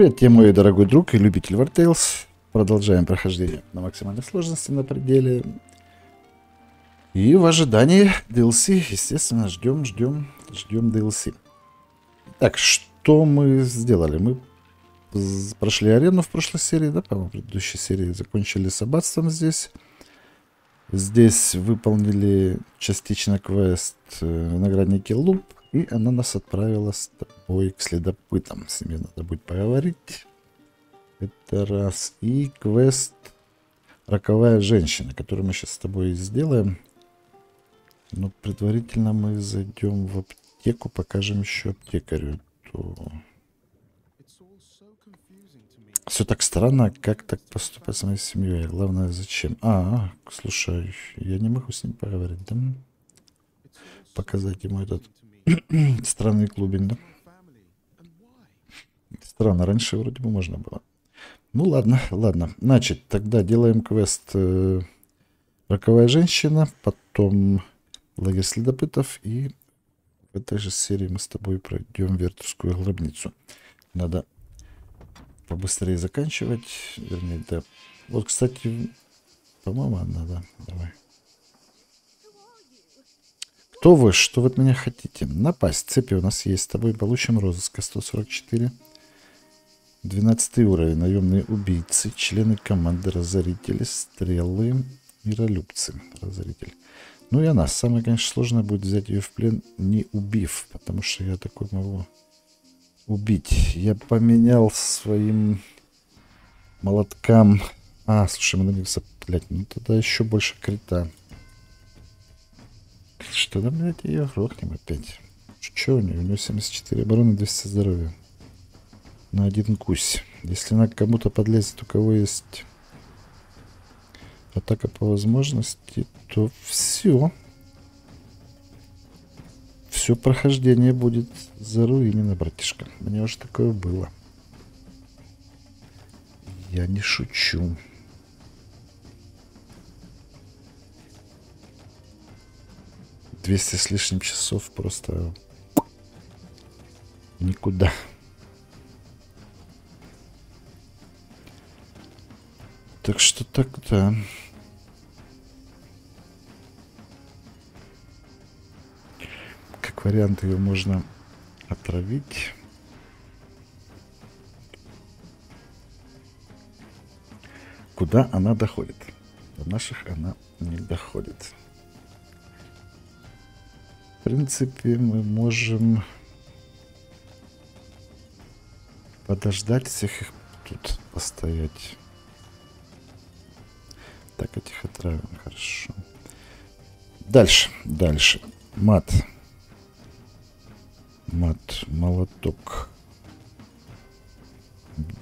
Привет тебе, мой дорогой друг и любитель War Tales. Продолжаем прохождение на максимальной сложности на пределе. И в ожидании DLC, естественно, ждем, ждем, ждем DLC. Так, что мы сделали? Мы прошли арену в прошлой серии, да, по-моему, в предыдущей серии. Закончили с аббатством здесь. Здесь выполнили частично квест э, наградники Луп. И она нас отправила с тобой к следопытам. С ними надо будет поговорить. Это раз. И квест Роковая женщина, который мы сейчас с тобой сделаем. Но предварительно мы зайдем в аптеку, покажем еще аптекарю. То... Все так странно, как так поступать с моей семьей. Главное, зачем? А, слушай, я не могу с ним поговорить, да? Показать ему этот Странный клубень, да? Странно, раньше вроде бы можно было. Ну ладно, ладно. Значит, тогда делаем квест э, Роковая женщина, потом лагерь следопытов и в этой же серии мы с тобой пройдем Вертовскую гробницу. Надо побыстрее заканчивать. Вернее, да. Вот, кстати, по-моему, надо. Давай. Кто вы? Что вы от меня хотите? Напасть. Цепи у нас есть. С тобой получим розыска 144. 12 уровень. Наемные убийцы. Члены команды. Разорители. Стрелы. Миролюбцы. Разоритель. Ну и она. Самое, конечно, сложное будет взять ее в плен, не убив. Потому что я такой могу убить. Я поменял своим молоткам... А, слушай, мы на них заплять. Ну тогда еще больше крита. Что там, блядь, ее грохнем опять. Че у нее? У нее 74 обороны, 200 здоровья. На один кусь. Если она кому-то подлезет, у кого есть атака по возможности, то все. Все прохождение будет заруинено, братишка. Мне уже такое было. Я не шучу. 200 с лишним часов просто никуда. Так что так-то... Как вариант ее можно отравить. Куда она доходит? До наших она не доходит. В принципе, мы можем подождать всех их тут постоять. Так, этих отравим, хорошо. Дальше, дальше. Мат. Мат, молоток.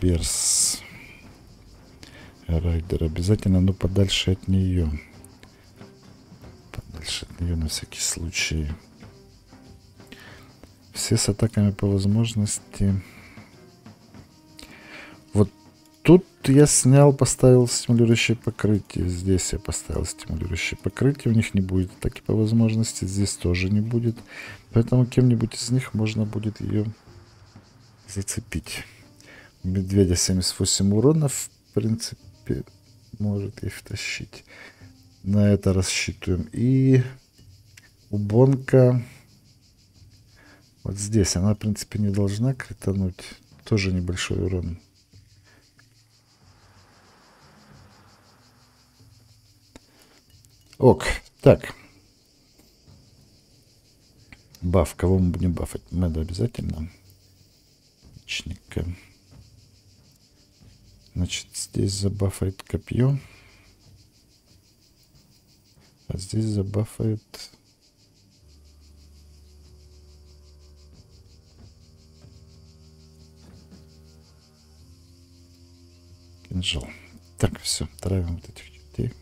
Берс. Райдер. Обязательно, но подальше от нее. Подальше от нее на всякий случай. Все с атаками по возможности. Вот тут я снял, поставил стимулирующее покрытие. Здесь я поставил стимулирующее покрытие. У них не будет атаки по возможности. Здесь тоже не будет. Поэтому кем-нибудь из них можно будет ее зацепить. Медведя 78 урона. В принципе, может их тащить. На это рассчитываем. И у Бонка вот здесь она, в принципе, не должна критануть. Тоже небольшой урон. Ок. Так. Баф. Кого мы будем бафать? Мэда обязательно. Мечника. Значит, здесь забафает копье. А здесь забафает кинжал. Так, все, травим вот этих чертей.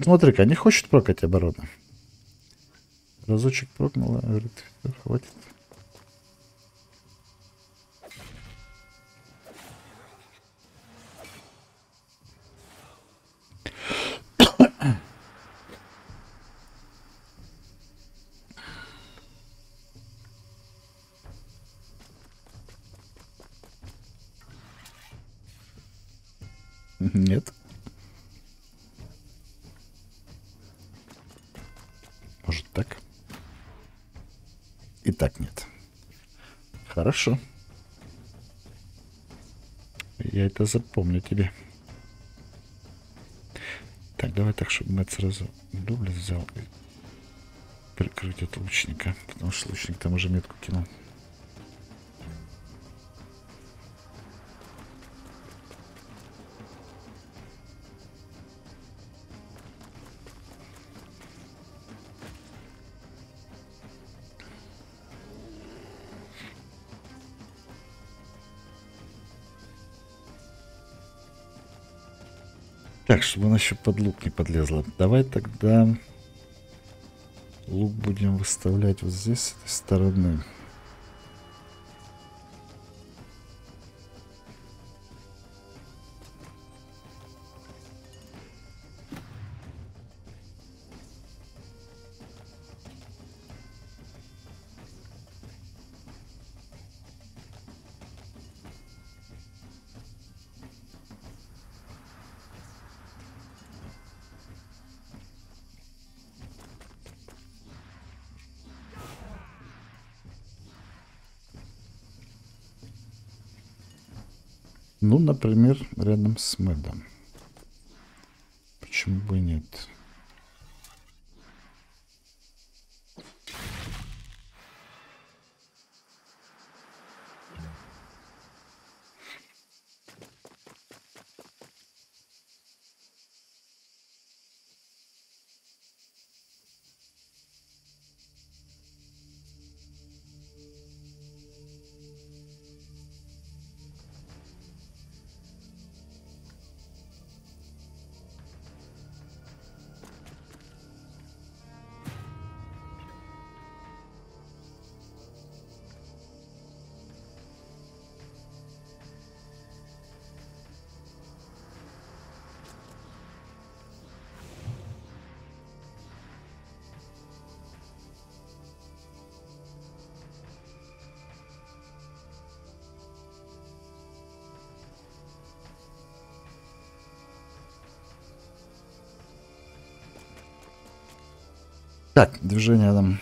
Смотри-ка, не хочет прокать оборону. Разочек прокнула, говорит, «Всё, хватит. Хорошо. Я это запомню тебе. Так, давай так, чтобы Мэтт сразу дубль взял и прикрыть от лучника. Потому что лучник там уже метку кинул. Так, чтобы она еще под лук не подлезла. Давай тогда лук будем выставлять вот здесь, с этой стороны. Почему бы нет? Так, движение там.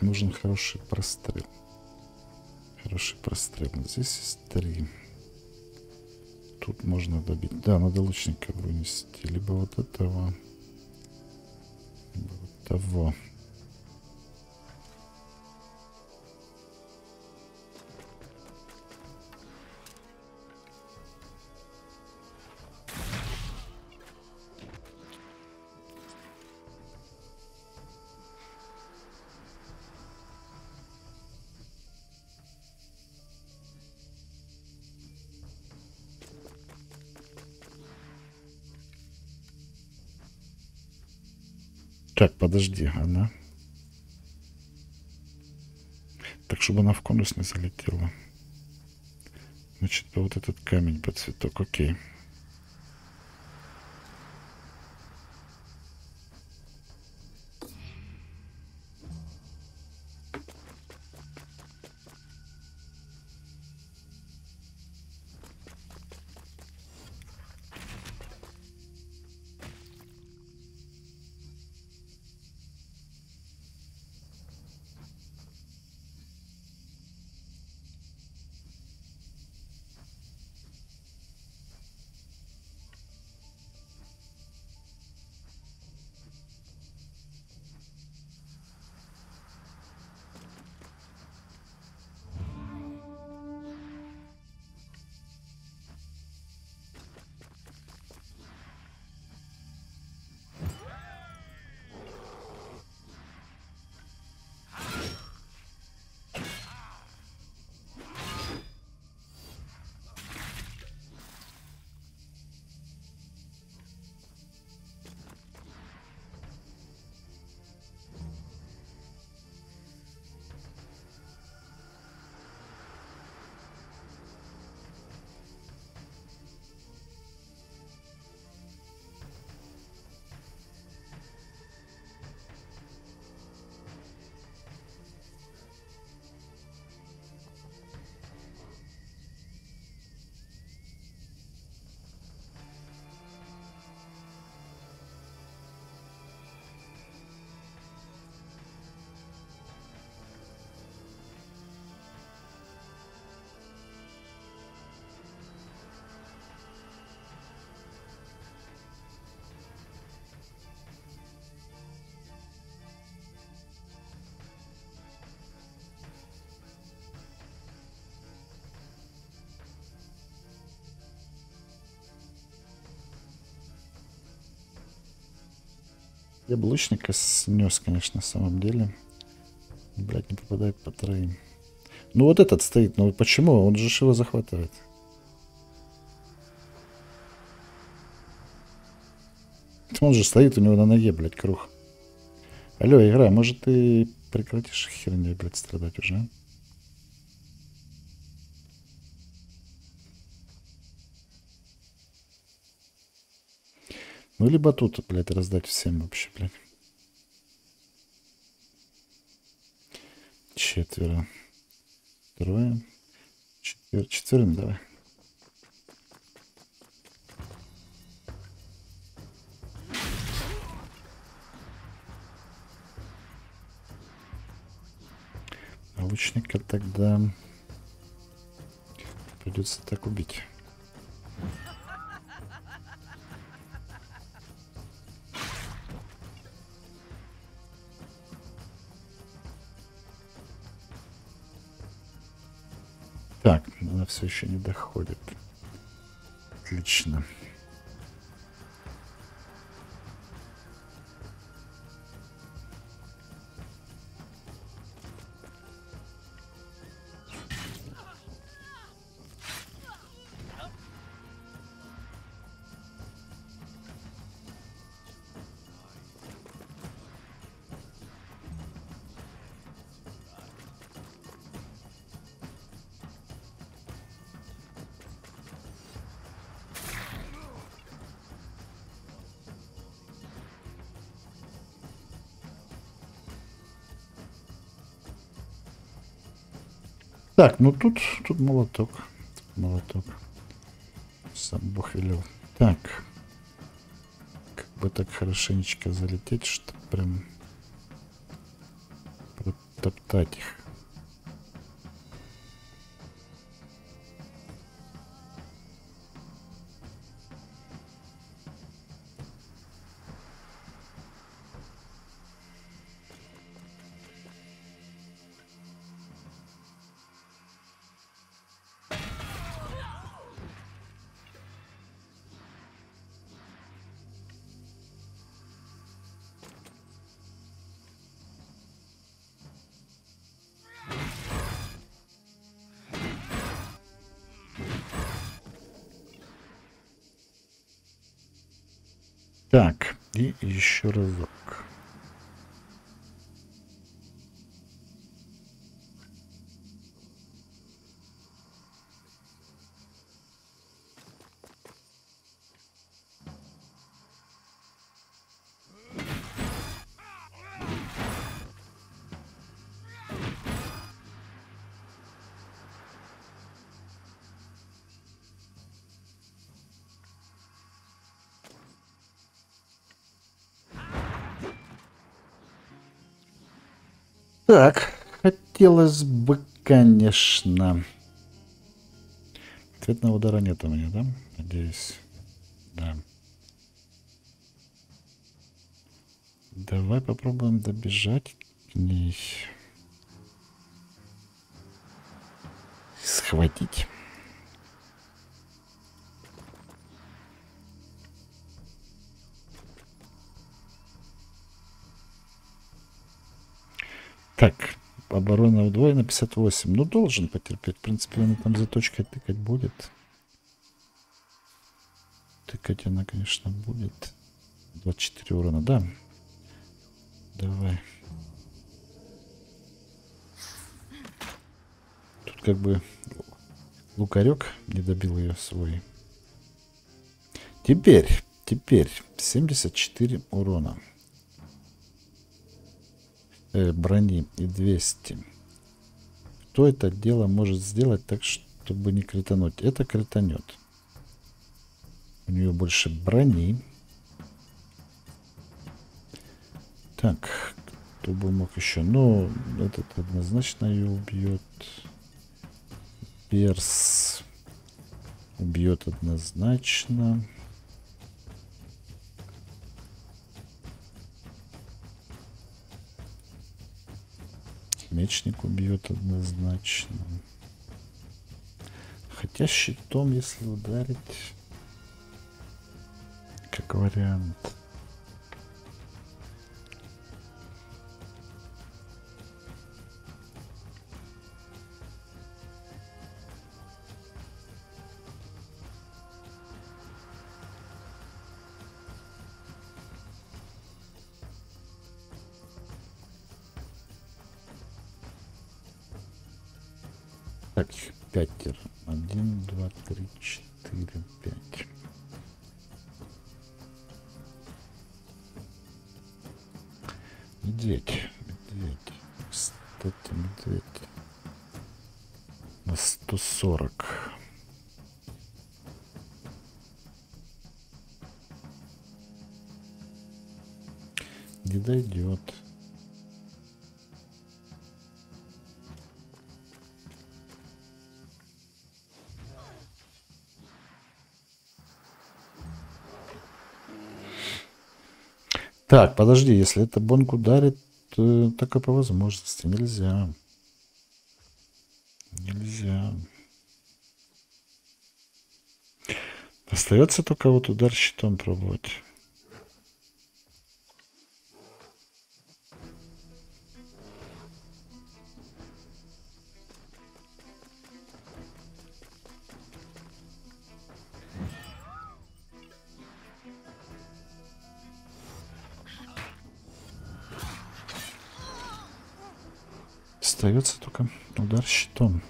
Нужен хороший прострел. Хороший прострел. Здесь есть три. Тут можно добить. Да, надо лучника вынести. Либо вот этого. Либо вот того. Подожди, она... Так, чтобы она в конус не залетела. Значит, вот этот камень под цветок, окей. Я бы лучника снес, конечно, на самом деле. Блять, не попадает по троим. Ну вот этот стоит, ну почему? Он же его захватывает. Он же стоит у него на ноге, блядь, круг. Алло, игра, может ты прекратишь херней, блядь, страдать уже? А? Ну, либо тут, блядь, раздать всем вообще, блядь. Четверо. Трое. Четвер... Четверым давай. А лучника тогда придется так убить. Все еще не доходит. Отлично. Так, ну тут, тут молоток. Тут молоток. Сам бог велел. Так. Как бы так хорошенечко залететь, что прям протоптать их. Так, и еще разок. Так, хотелось бы, конечно. Ответного удара нет у меня, да? Надеюсь. Да. Давай попробуем добежать к ней. Схватить. Так, оборона удвоена 58. Ну, должен потерпеть. В принципе, она там за точкой тыкать будет. Тыкать она, конечно, будет. 24 урона, да. Давай. Тут как бы лукарек не добил ее свой. Теперь, теперь 74 урона брони и 200. Кто это дело может сделать так, чтобы не критануть? Это кританет. У нее больше брони. Так, кто бы мог еще? Ну, этот однозначно ее убьет. Перс убьет однозначно. Мечник убьет однозначно. Хотя щитом, если ударить, как вариант. Так, подожди, если это бонг ударит, то только по возможности. Нельзя. Нельзя. Остается только вот удар щитом пробовать. Удар щитом.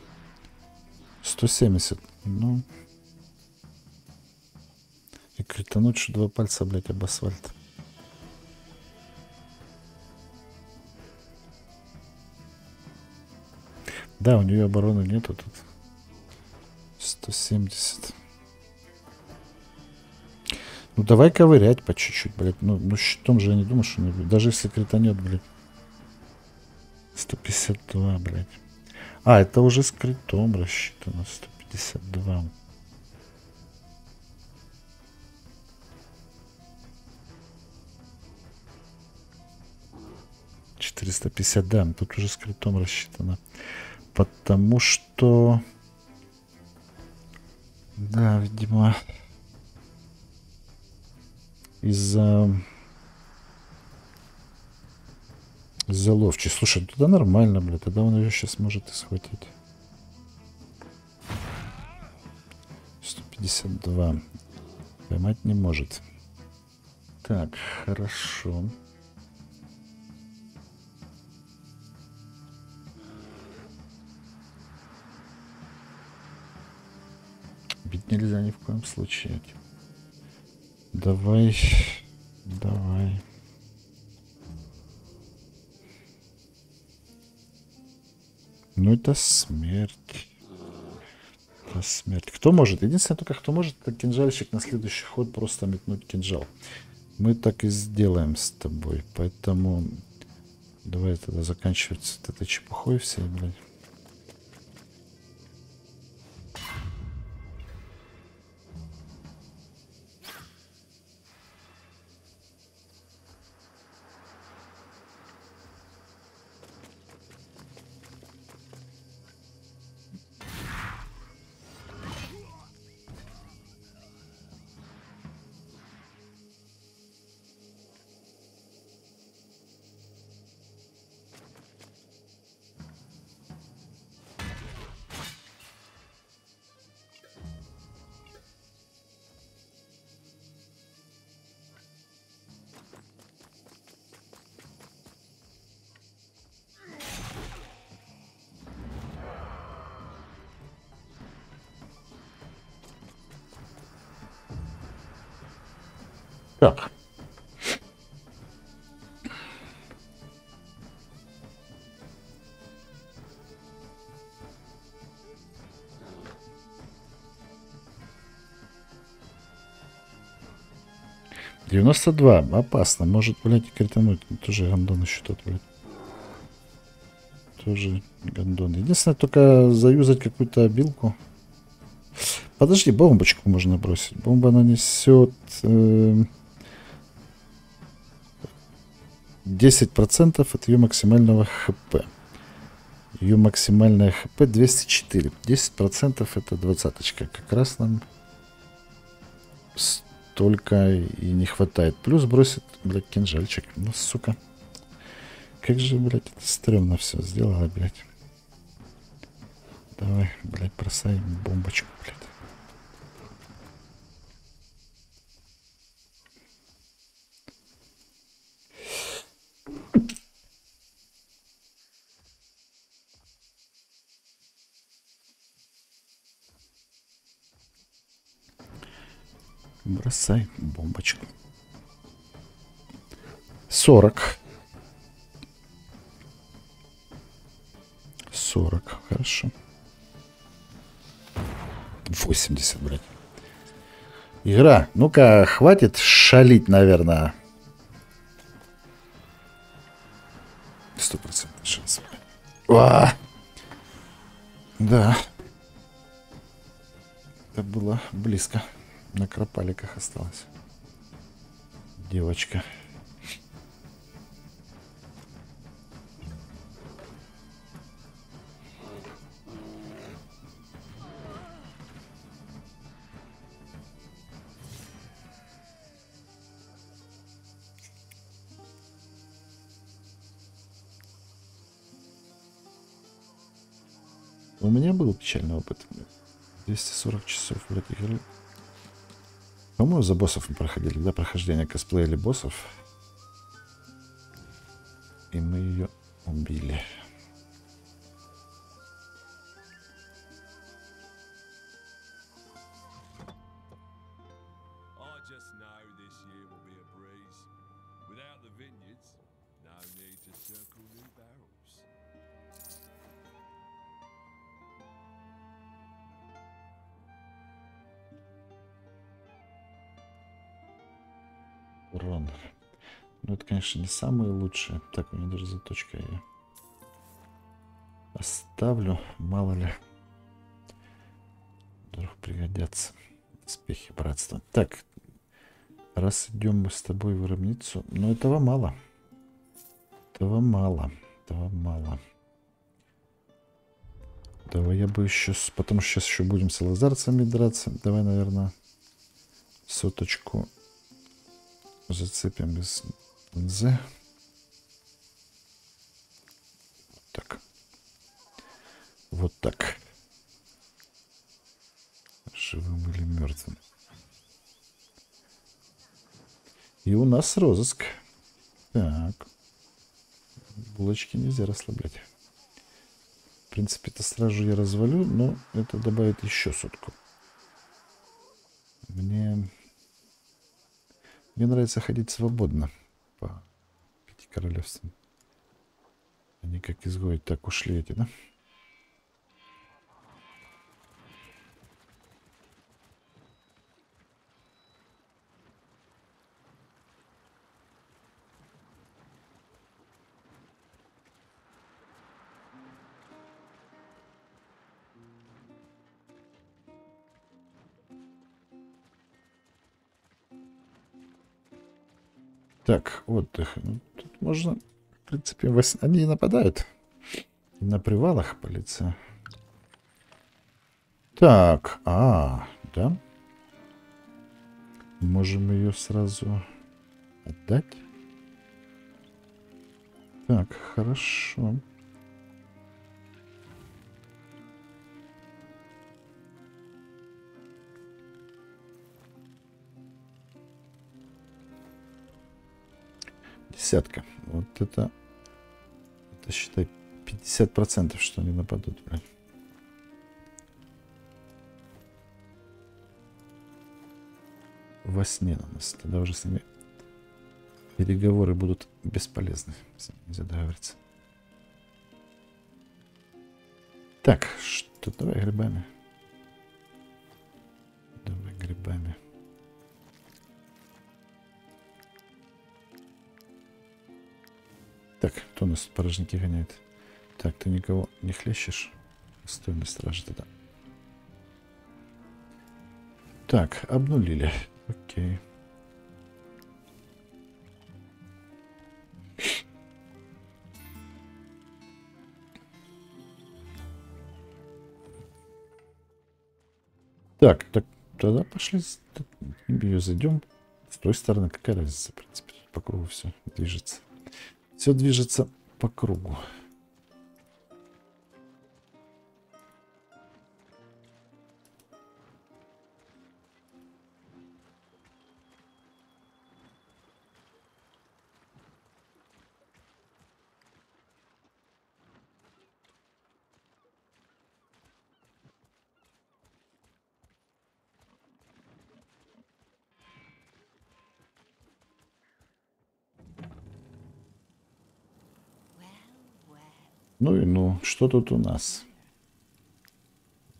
170. Ну. И критануть, что два пальца, блядь, об асфальт. Да, у нее обороны нету тут. 170. Ну давай ковырять по чуть-чуть, блядь. Ну, ну щитом же я не думаю, что... Даже если кританет, блядь. 152, блядь. А, это уже с критом рассчитано. 152. Четыреста пятьдесят, да, тут уже с критом рассчитано. Потому что... Да, видимо... Из-за... Заловчий. Слушай, туда нормально, блядь. Тогда он ее сейчас может и схватить. 152. Поймать не может. Так, хорошо. Бить нельзя ни в коем случае. Давай, давай. Ну это смерть. Это смерть. Кто может? Единственное только, кто может, как кинжальщик на следующий ход просто метнуть кинжал. Мы так и сделаем с тобой. Поэтому давай тогда заканчивать с этой чепухой всей, блядь. Так. Девяносто два. Опасно. Может, блядь, критануть. Тоже гандон еще тот, блядь. Тоже гандон. Единственное, только заюзать какую-то обилку. Подожди, бомбочку можно бросить. Бомба нанесет... Э 10% от ее максимального хп. Ее максимальная хп 204. 10% это двадцаточка. Как раз нам столько и не хватает. Плюс бросит, блядь, кинжальчик. Ну, сука. Как же, блядь, это стрёмно все сделала, блядь. Давай, блядь, бросай бомбочку, блядь. Бросай бомбочку. 40. 40, хорошо. 80, блядь. Игра, ну-ка, хватит шалить, наверное. Сто процентов шанс. А! Да. Это было близко. На кропаликах осталось. Девочка. У меня был печальный опыт. 240 часов в этой игры. По-моему, за боссов мы проходили, да, прохождение косплея или боссов. И мы ее убили. Конечно, не самые лучшие. Так, у меня даже заточка я оставлю. Мало ли. Вдруг пригодятся успехи братства. Так, раз идем мы с тобой в гробницу, но этого мало. Этого мало. Этого мало. Давай я бы еще... Потому что сейчас еще будем с лазарцами драться. Давай, наверное, соточку зацепим без З. Так. Вот так. Живым или мертвым. И у нас розыск. Так. Булочки нельзя расслаблять. В принципе, это сразу я развалю, но это добавит еще сотку. Мне мне нравится ходить свободно пяти королевствам. Они как изгои, так ушли эти, да? Так, отдых. Тут можно, в принципе, вос- они и нападают. И на привалах полиция. Так, а, да? Можем ее сразу отдать? Так, хорошо. Десятка. Вот это... Это, считай, 50%, что они нападут, блядь. Во сне на нас. Тогда уже с ними переговоры будут бесполезны. Нельзя договориться. Так, что давай грибами. Нас тут порожники гоняет? Так, ты никого не хлещешь? Стой на страже тогда. Так, обнулили. Окей. Так, так, тогда пошли, ее зайдем. С той стороны какая разница, в принципе, по кругу все движется. Все движется по кругу. Что тут у нас?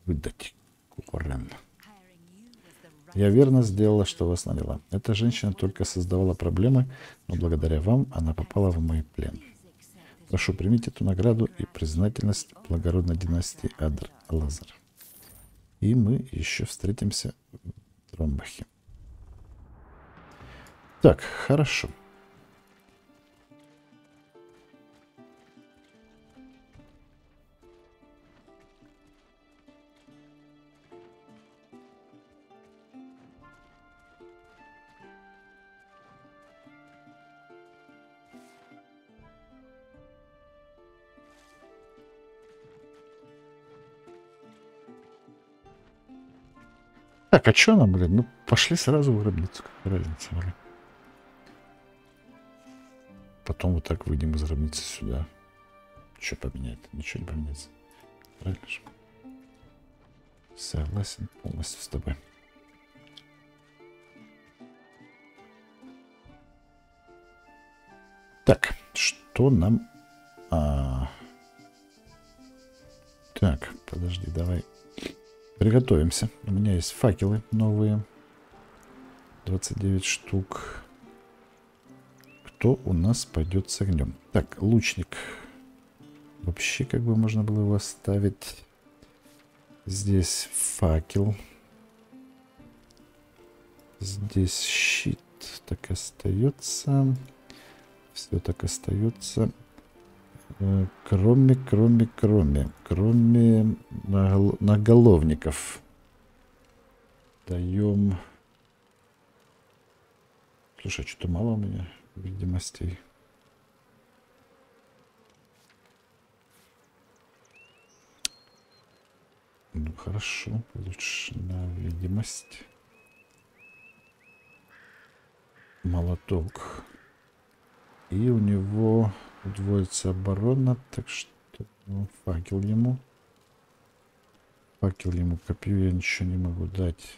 Выдать Корен. Я верно сделала, что вас наняла. Эта женщина только создавала проблемы, но благодаря вам она попала в мой плен. Прошу, примите эту награду и признательность благородной династии Адр Лазар. И мы еще встретимся в Тромбахе. Так, хорошо. Так, а что нам, блин? Ну, пошли сразу в гробницу. Какая разница, блин? Потом вот так выйдем из гробницы сюда. Что поменяет? Ничего не поменяется. Правильно же? Согласен полностью с тобой. Так, что нам... А... Так, подожди, давай Приготовимся. У меня есть факелы новые. 29 штук. Кто у нас пойдет с огнем? Так, лучник. Вообще, как бы можно было его оставить. Здесь факел. Здесь щит так остается. Все так остается. Кроме, кроме, кроме, кроме наголовников. Даем... Слушай, что-то мало у меня видимостей. Ну, хорошо, лучше на видимость. Молоток. И у него Удвоится оборона, так что ну, факел ему. Факел ему копью я ничего не могу дать.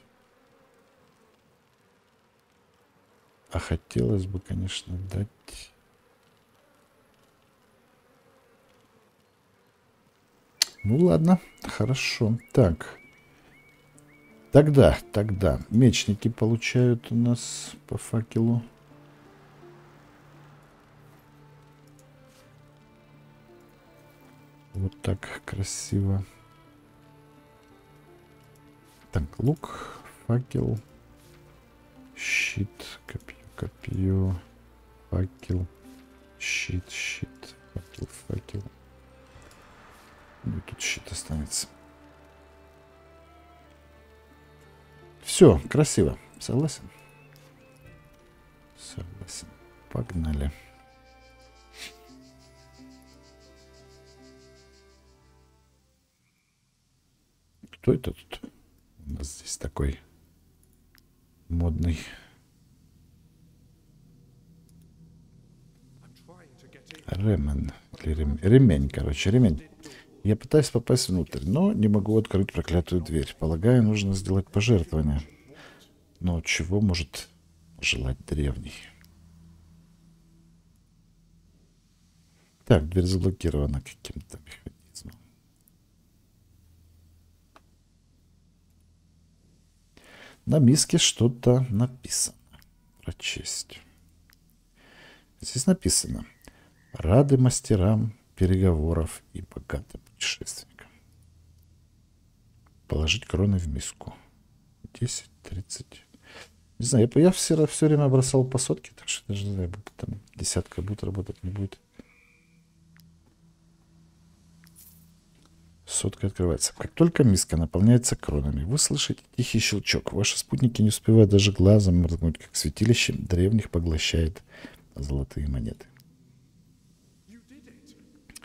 А хотелось бы, конечно, дать... Ну ладно, хорошо. Так. Тогда, тогда. Мечники получают у нас по факелу. Вот так красиво. Так, лук, факел, щит, копье, копье, факел, щит, щит, факел, факел. Ну тут щит останется. Все, красиво. Согласен? Согласен. Погнали. Кто это тут? У нас здесь такой модный. Ремен. Ремень, короче, ремень. Я пытаюсь попасть внутрь, но не могу открыть проклятую дверь. Полагаю, нужно сделать пожертвование. Но чего может желать древний? Так, дверь заблокирована каким-то механизмом. На миске что-то написано. Прочесть. Здесь написано. Рады мастерам переговоров и богатым путешественникам. Положить кроны в миску. 10, 30. Не знаю, я, я все, все время бросал по сотке, так что даже не знаю, там десятка будет работать, не будет. Сотка открывается. Как только миска наполняется кронами, вы слышите тихий щелчок. Ваши спутники не успевают даже глазом моргнуть, как святилище древних поглощает золотые монеты.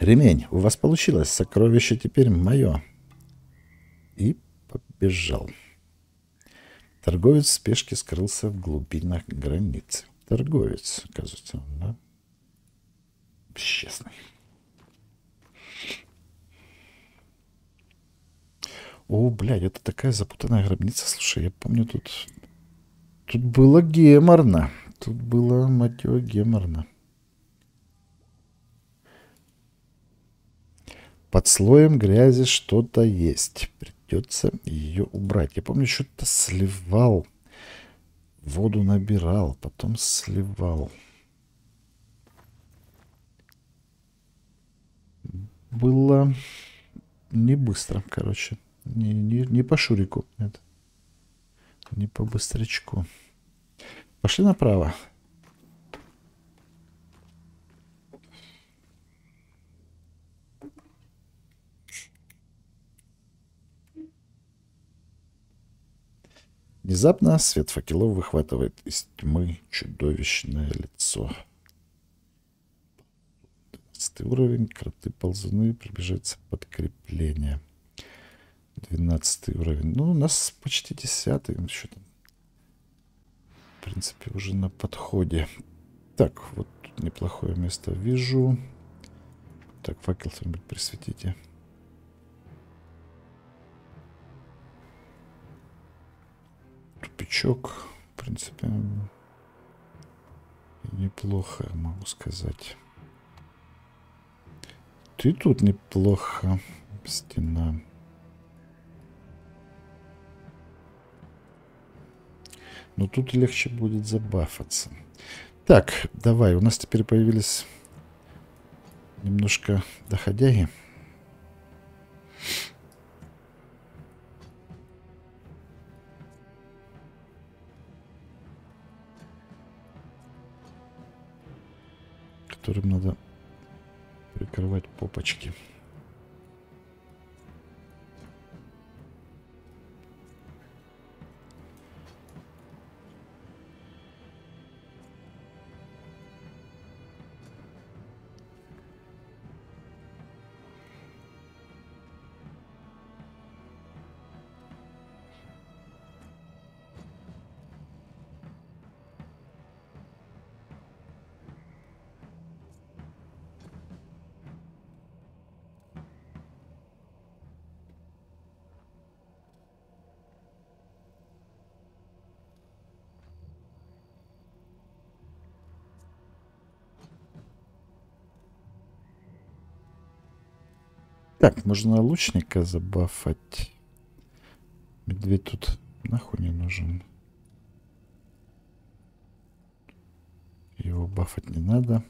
Ремень, у вас получилось. Сокровище теперь мое. И побежал. Торговец в спешке скрылся в глубинах границы. Торговец, оказывается, да? Честный. О, блядь, это такая запутанная гробница. Слушай, я помню, тут... Тут было геморно. Тут было, мать его, геморно. Под слоем грязи что-то есть. Придется ее убрать. Я помню, что-то сливал. Воду набирал, потом сливал. Было не быстро, короче. Не, не, не по шурику. Нет. Не по быстрячку. Пошли направо. Внезапно свет факелов выхватывает из тьмы чудовищное лицо. 12 уровень, кроты-ползуны, приближается подкрепление. 12 уровень. Ну, у нас почти 10 ну, что там. В принципе, уже на подходе. Так, вот неплохое место вижу. Так, факел кто-нибудь присветите. Тупичок, в принципе, неплохо, могу сказать. Ты тут неплохо, стена. Но тут легче будет забафаться. Так, давай, у нас теперь появились немножко доходяги. которым надо прикрывать попочки. Так, можно лучника забафать. Медведь тут нахуй не нужен. Его бафать не надо.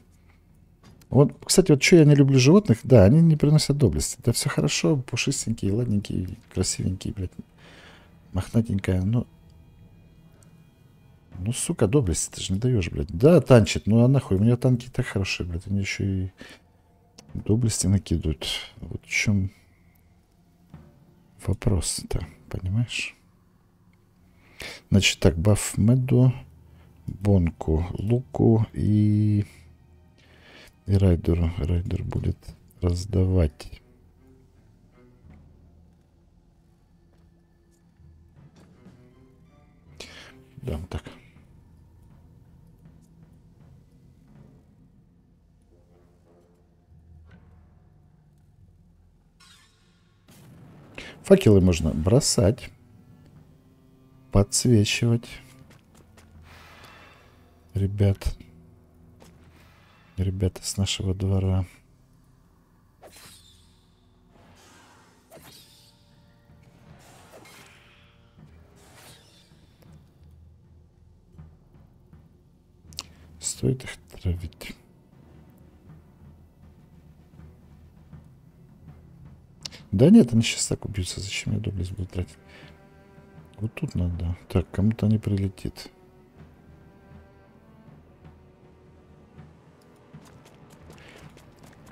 Вот, кстати, вот что я не люблю животных, да, они не приносят доблести. Это все хорошо, пушистенькие, ладненькие, красивенькие, блядь, мохнатенькая, но... Ну, сука, доблести ты же не даешь, блядь. Да, танчит, ну а нахуй, у меня танки так хорошие, блядь, они еще и доблести накидывают. Вот в чем вопрос-то, понимаешь? Значит, так, баф меду, бонку, луку и... И райдеру. Райдер будет раздавать. Да, вот так. Факелы можно бросать, подсвечивать. Ребят, ребята с нашего двора. Стоит их травить. Да нет, они сейчас так убьются. Зачем я доблесть буду тратить? Вот тут надо. Так, кому-то не прилетит.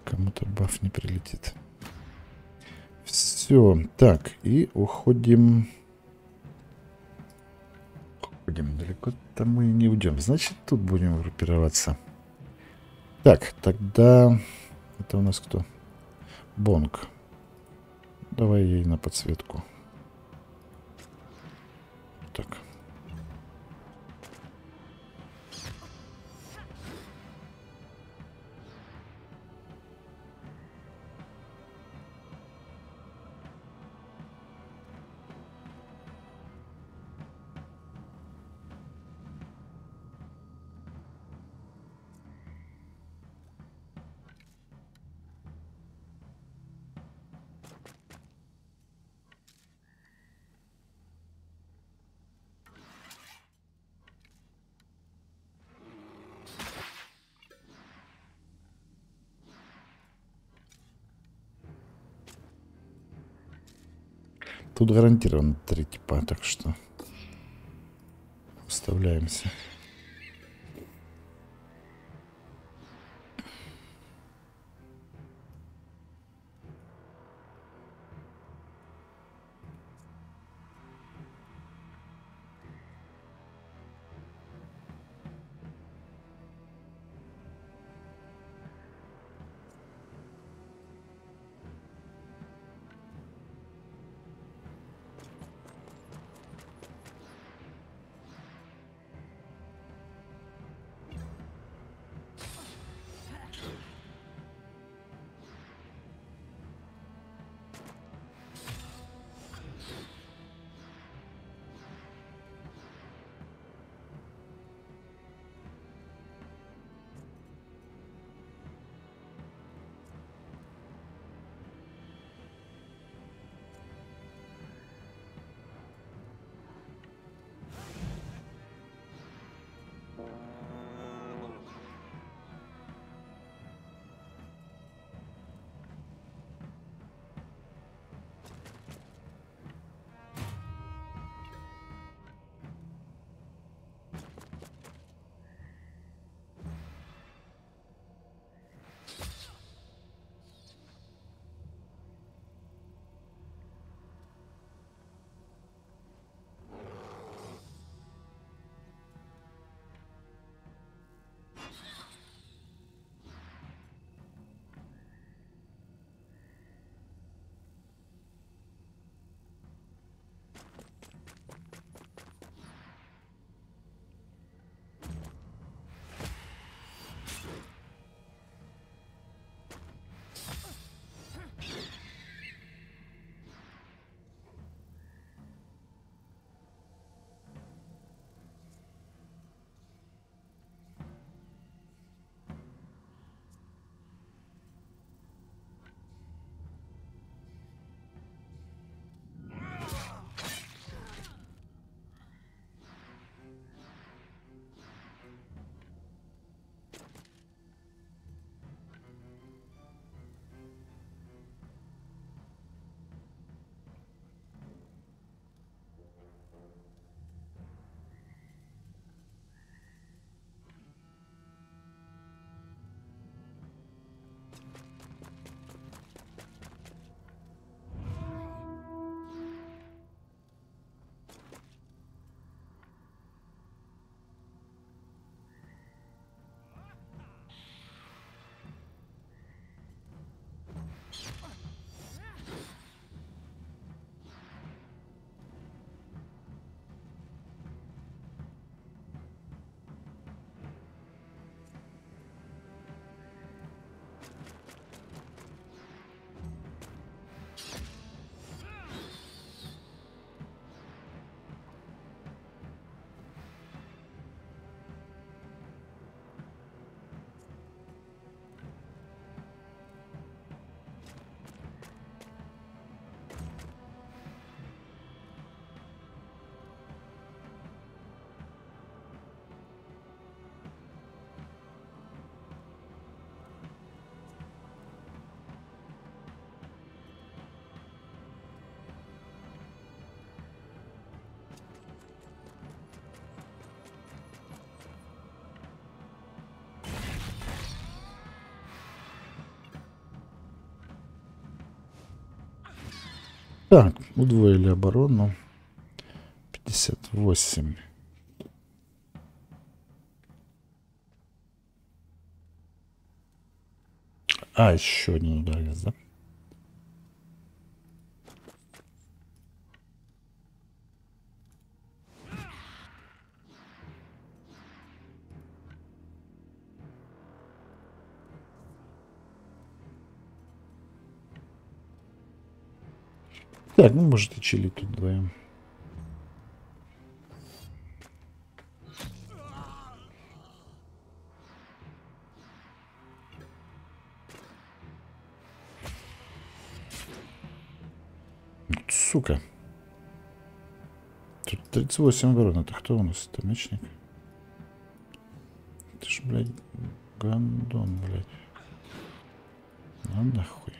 Кому-то баф не прилетит. Все. Так, и уходим. Уходим. Далеко-то мы не уйдем. Значит, тут будем группироваться. Так, тогда... Это у нас кто? Бонг. Давай ей на подсветку. Так. Тут гарантированно три типа, так что вставляемся. Так, удвоили оборону. 58. А, еще один ударец, да? Так, ну можете чилить тут вдвоем. Вот Сука. Тут 38 оборон. Это кто у нас? Это мечник? Это ж, блядь, гандон, блядь. Ну нахуй.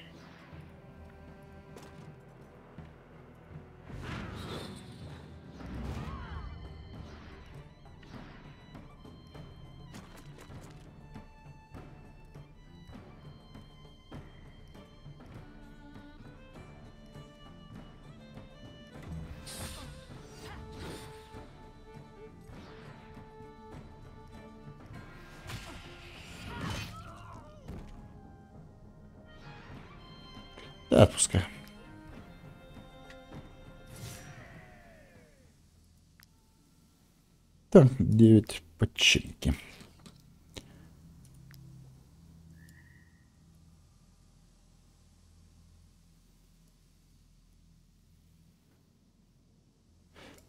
9 починки.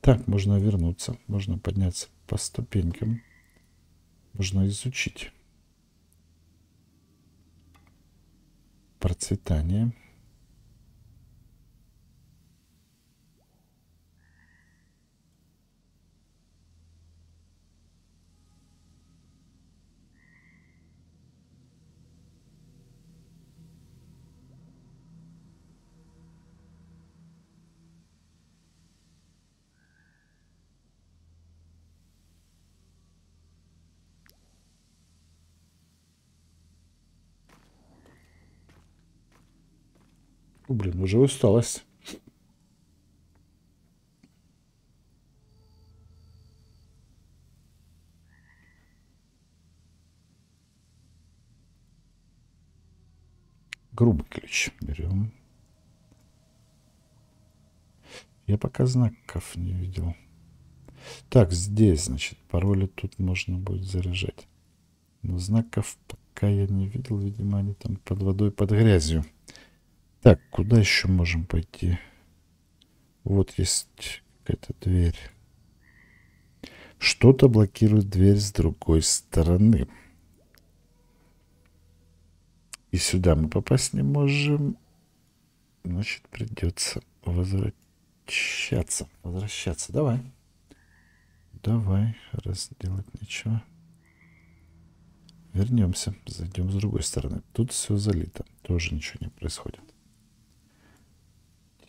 Так, можно вернуться, можно подняться по ступенькам, можно изучить процветание. Уже усталость. Грубый ключ берем. Я пока знаков не видел. Так, здесь, значит, пароли тут можно будет заряжать. Но знаков пока я не видел. Видимо, они там под водой, под грязью. Так, куда еще можем пойти? Вот есть какая-то дверь. Что-то блокирует дверь с другой стороны. И сюда мы попасть не можем. Значит, придется возвращаться. Возвращаться. Давай. Давай. Раз делать нечего. Вернемся. Зайдем с другой стороны. Тут все залито. Тоже ничего не происходит.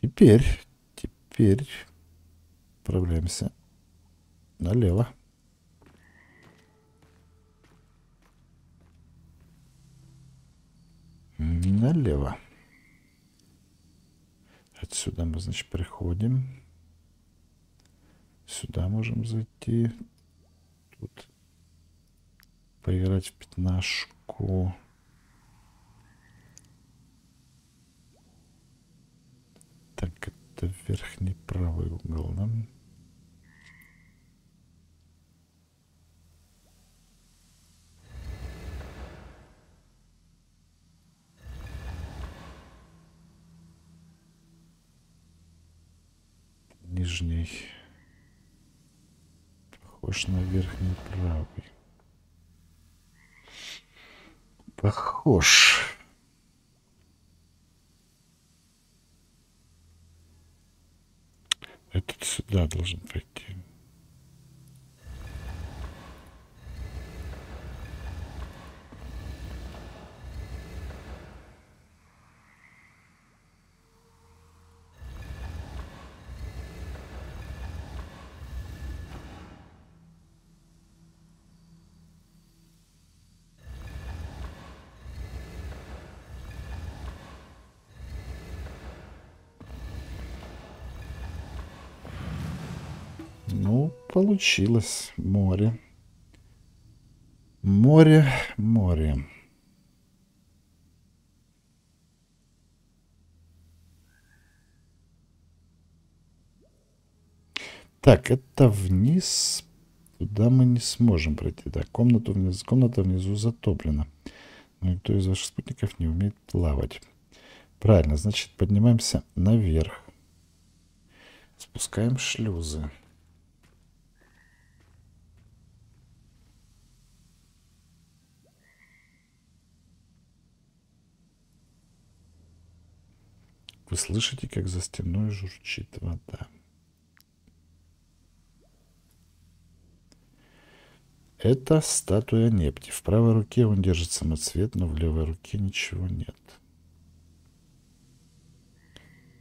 Теперь, теперь отправляемся налево. Налево. Отсюда мы, значит, приходим. Сюда можем зайти. Тут поиграть в пятнашку. Так, это верхний правый угол, да? Нижний. Похож на верхний правый. Похож. Этот сюда должен пойти. Получилось. Море. Море, море. Так, это вниз. Туда мы не сможем пройти. Да, комнату внизу, комната внизу затоплена. Но никто из ваших спутников не умеет плавать. Правильно, значит, поднимаемся наверх. Спускаем шлюзы. Вы слышите, как за стеной журчит вода. Это статуя Непти. В правой руке он держит самоцвет, но в левой руке ничего нет.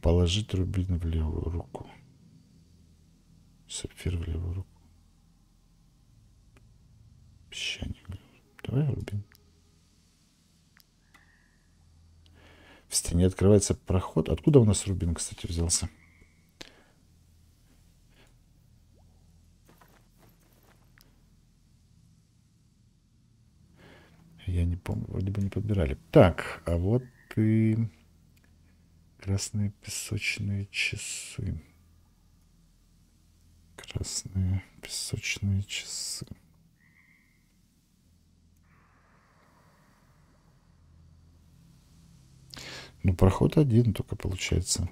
Положить рубин в левую руку. Сапфир в левую руку. Песчаник. Давай рубин. В стене открывается проход. Откуда у нас рубин, кстати, взялся? Я не помню, вроде бы не подбирали. Так, а вот и Красные песочные часы. Красные песочные часы. Ну, проход один только получается.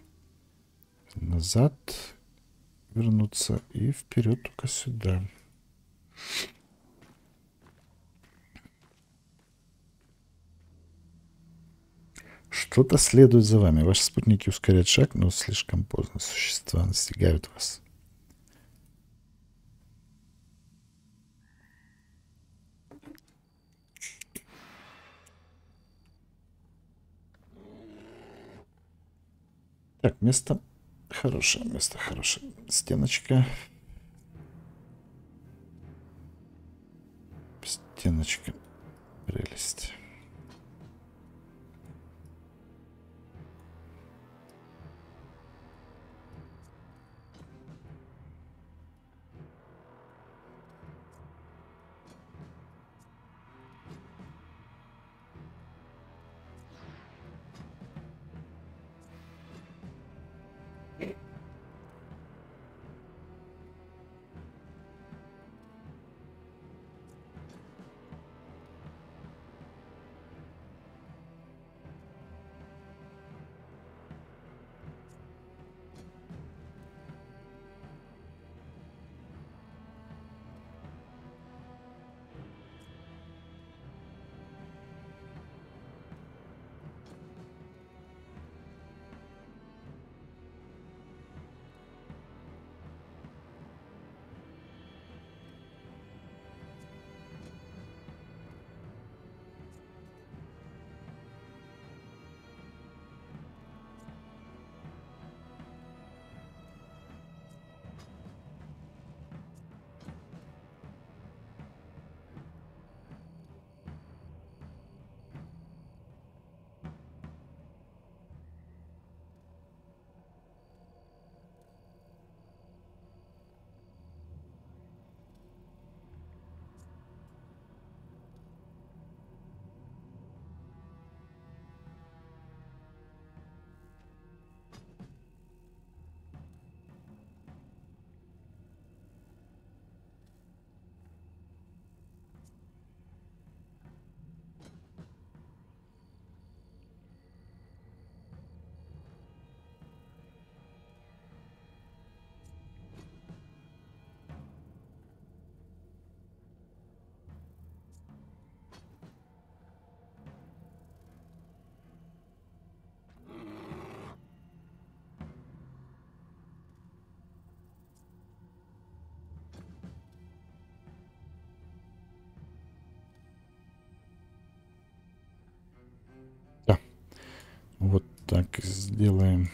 Назад вернуться и вперед только сюда. Что-то следует за вами. Ваши спутники ускоряют шаг, но слишком поздно. Существа настигают вас. Так, место хорошее, место хорошее. Стеночка. Стеночка. Прелесть. Сделаем.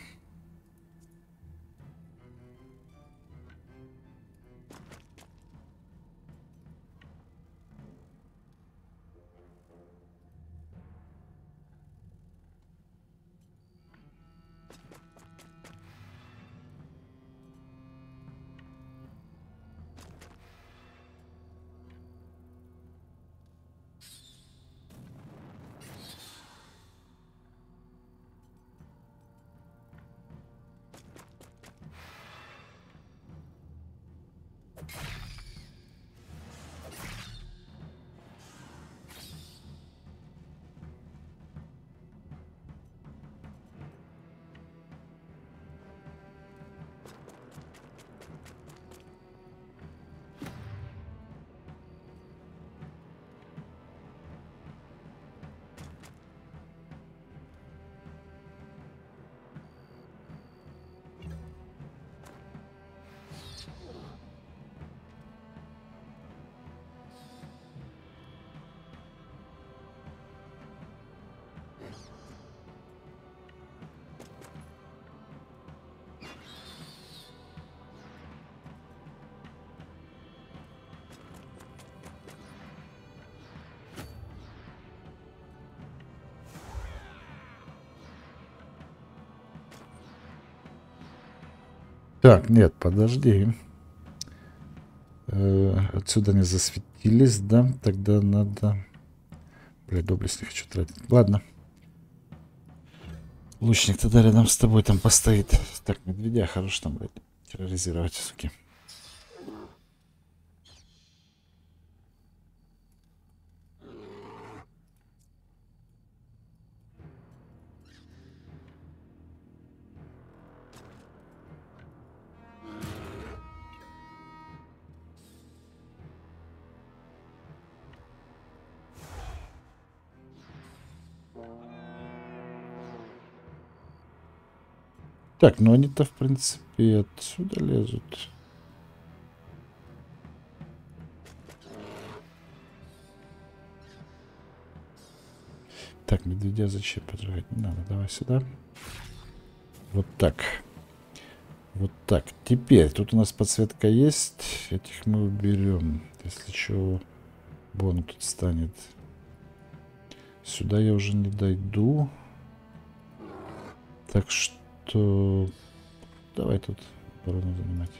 Так, нет, подожди. Э, отсюда не засветились, да? Тогда надо... Бля, доблесть не хочу тратить. Ладно. Лучник тогда рядом с тобой там постоит. Так, медведя хорош там, блядь, терроризировать, суки. Так, ну они-то, в принципе, отсюда лезут. Так, медведя зачем подрывать? Не надо, давай сюда. Вот так. Вот так. Теперь, тут у нас подсветка есть. Этих мы уберем. Если что, вон тут станет. Сюда я уже не дойду. Так что... Давай тут оборону занимать.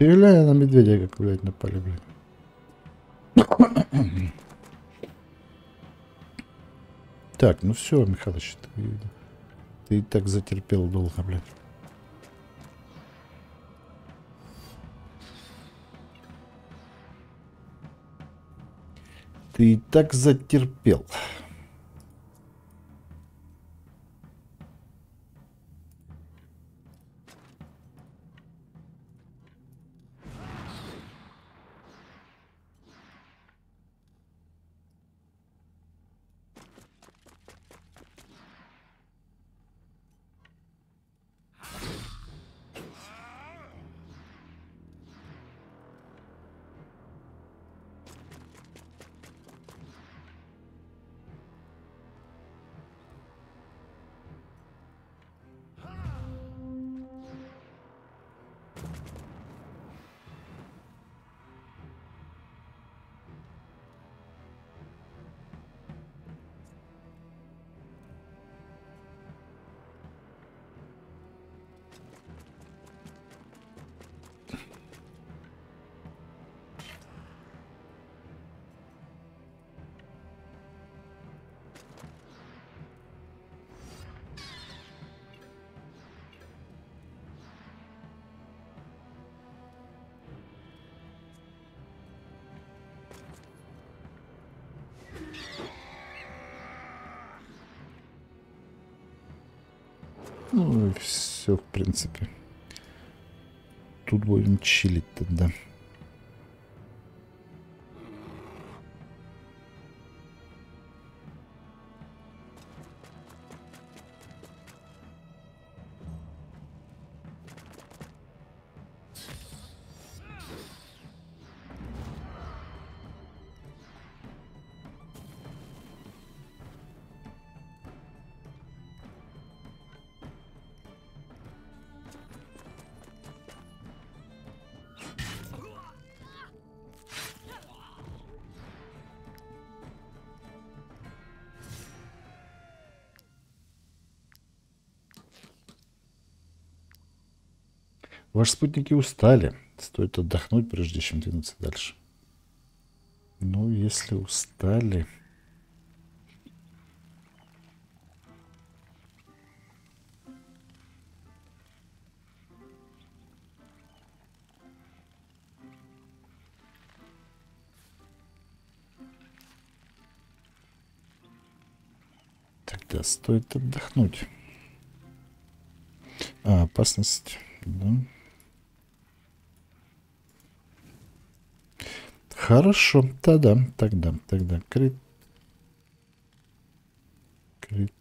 Глянь на медведя, как, блядь, напали, блядь. Так, ну все, Михалыч, ты, ты и так затерпел долго, блядь. Ты и так затерпел. Ваши спутники устали. Стоит отдохнуть, прежде чем двинуться дальше. Ну, если устали... Тогда стоит отдохнуть. А, опасность, да. Хорошо, тогда, тогда, тогда крит. Крит.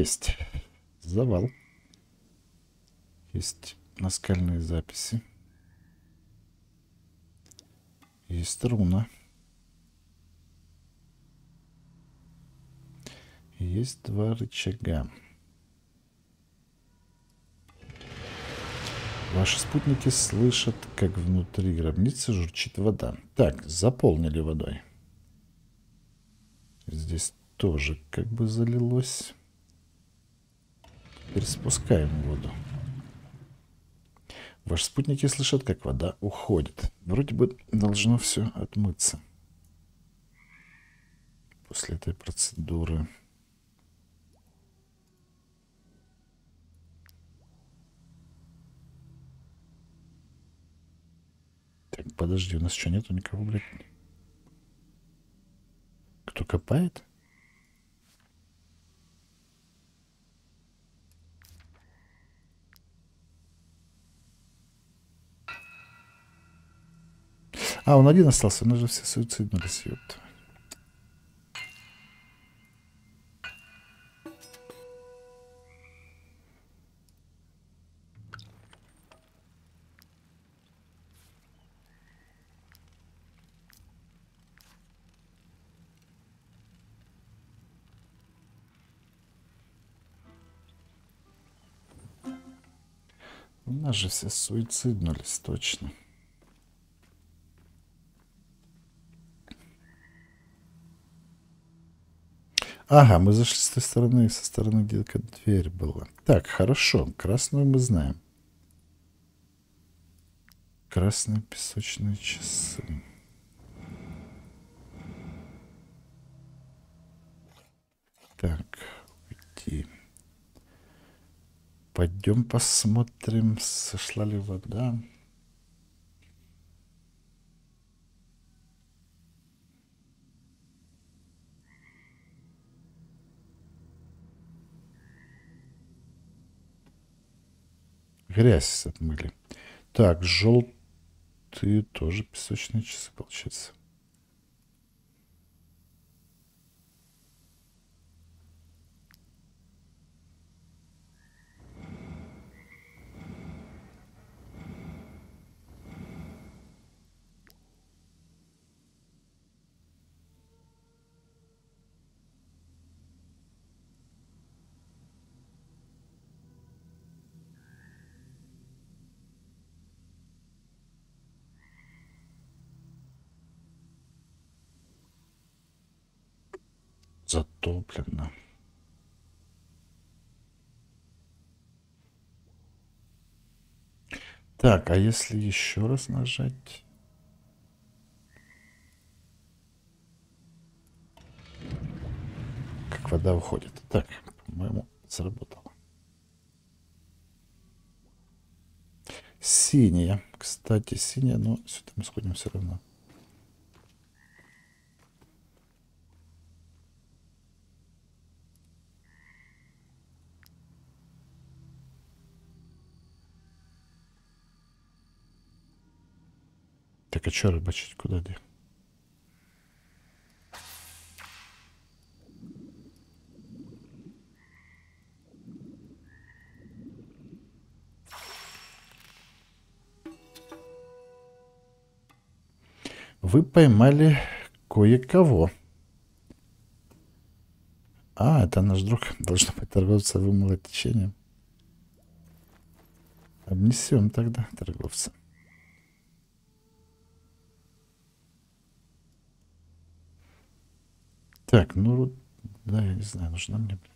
Есть. Завал. Есть наскальные записи. Есть руна. Есть два рычага. Ваши спутники слышат, как внутри гробницы журчит вода. Так, заполнили водой. Здесь тоже как бы залилось. Теперь спускаем воду. Ваши спутники слышат, как вода уходит. Вроде бы должно все отмыться. После этой процедуры. Так, подожди, у нас что, нету никого, блядь? Кто копает? А, он один остался, мы же все суициднулись, ёпта. У нас же все суициднулись, точно. Ага, мы зашли с той стороны, со стороны, где дверь была. Так, хорошо. Красную мы знаем. Красные песочные часы. Так, уйти. Пойдем посмотрим, сошла ли вода. Грязь отмыли. Так, желтые тоже песочные часы, получается. Так, а если еще раз нажать? Как вода уходит. Так, по-моему, сработало. Синяя. Кстати, синяя, но сюда мы сходим все равно. Так, а что рыбачить? Куда где? Вы поймали кое-кого. А, это наш друг. Должно быть, торговца вымыло течением. Обнесем тогда торговца. Так, ну, да, я не знаю, нужна мне. блин.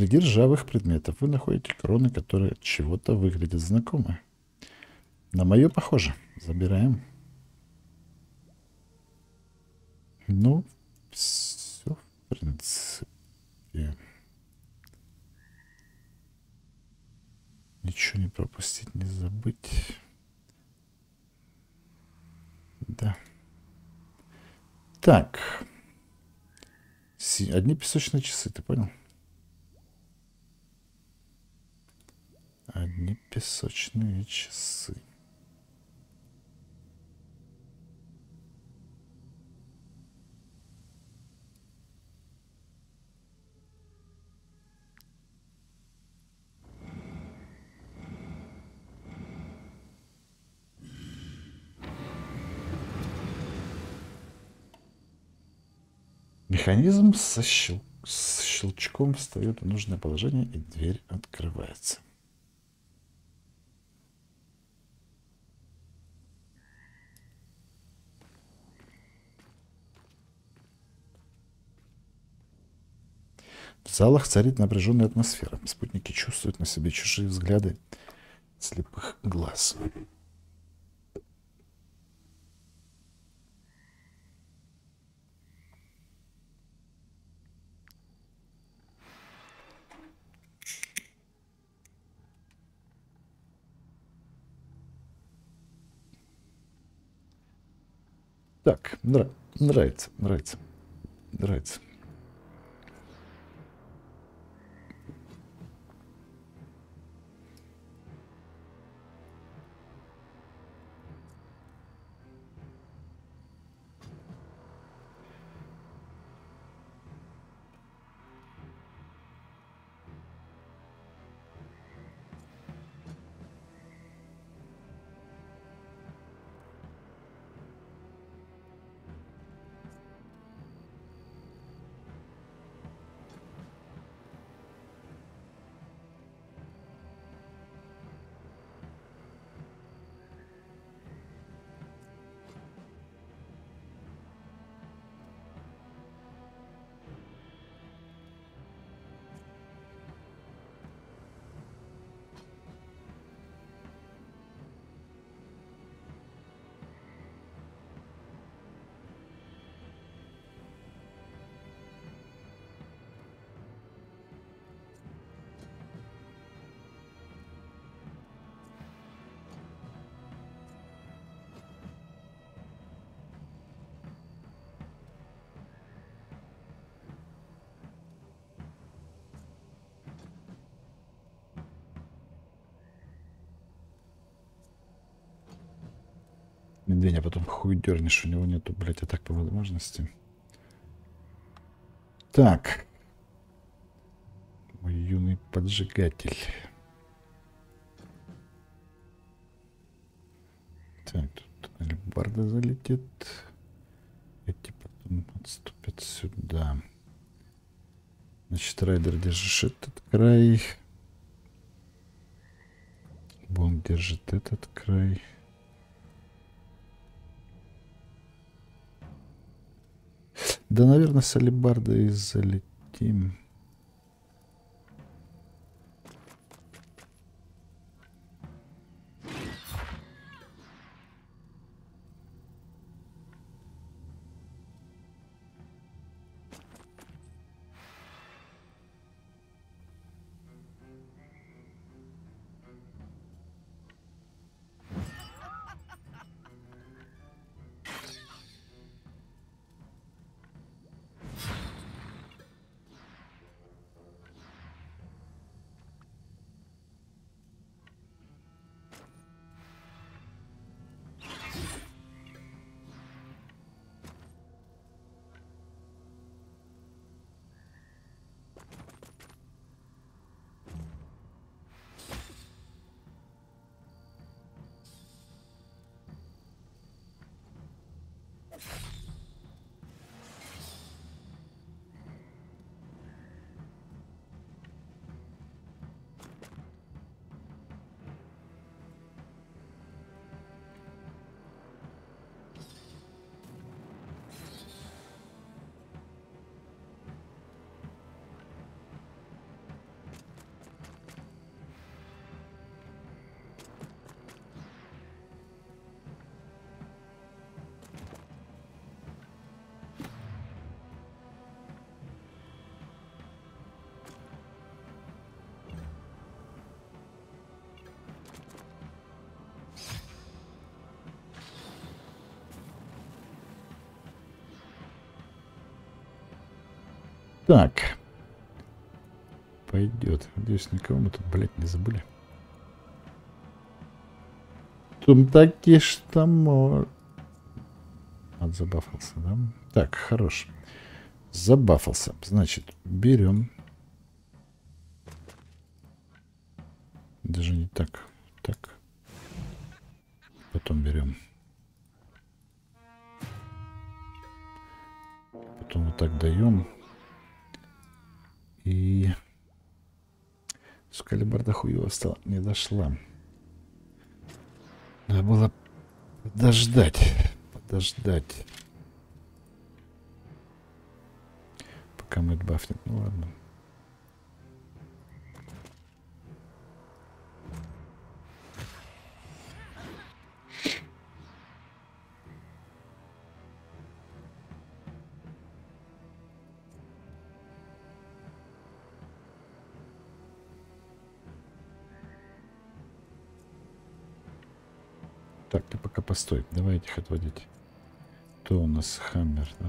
Среди ржавых предметов вы находите кроны, которые от чего-то выглядят знакомо. На мое похоже. Забираем. Ну, все, в принципе. Ничего не пропустить, не забыть. Да. Так. Одни песочные часы, ты понял? Одни песочные часы. Механизм со, щелчком встает в нужное положение, и дверь открывается. В залах царит напряженная атмосфера. Спутники чувствуют на себе чужие взгляды слепых глаз. Так, нра- нравится, нравится, нравится. А потом хуй дернешь. У него нету, блядь, атак по возможности. Так. Мой юный поджигатель. Так, тут алибарда залетит. Эти потом отступят сюда. Значит, райдер держишь этот край. Бон держит этот край. Да, наверное, с алибардой залетим. Так. Пойдет. Надеюсь, никого мы тут, блядь, не забыли. Тут такие что Отзабафался, да? Так, хорош. Забафался. Значит, берем. Стала. Не дошла. Надо было подождать. Подождать. Пока мы бафнет. Ну ладно. Постой. Давай этих отводить. Кто у нас Хаммер, да?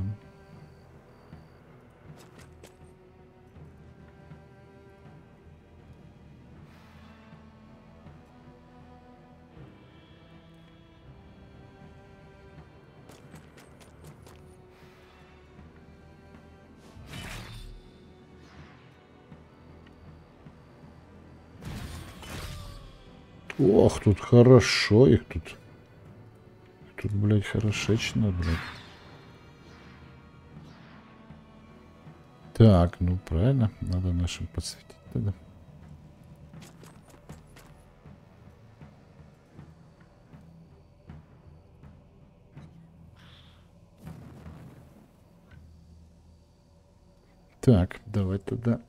Ох, тут хорошо их тут. Тут, блядь, хорошечно, блядь. Так, ну правильно, надо нашим подсветить тогда. Так, давай тогда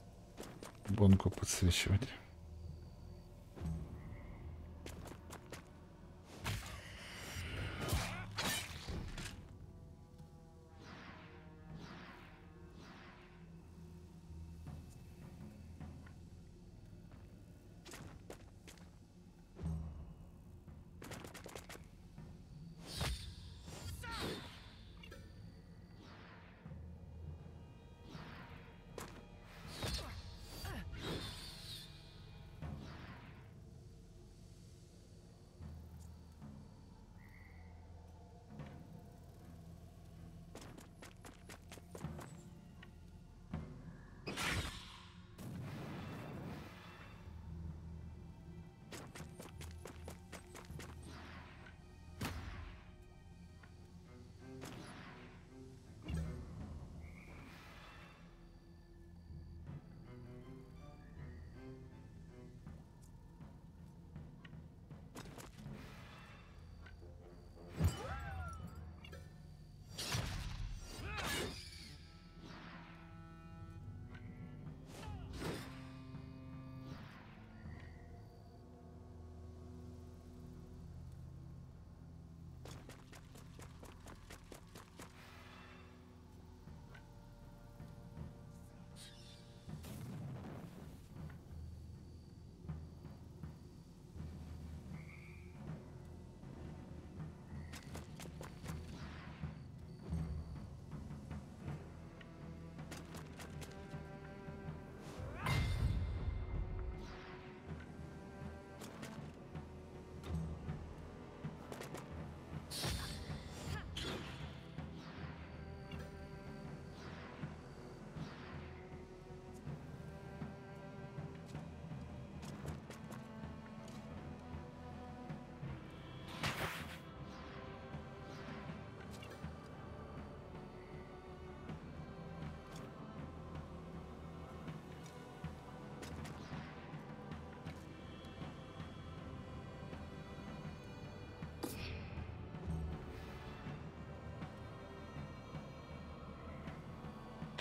бонку подсвечивать.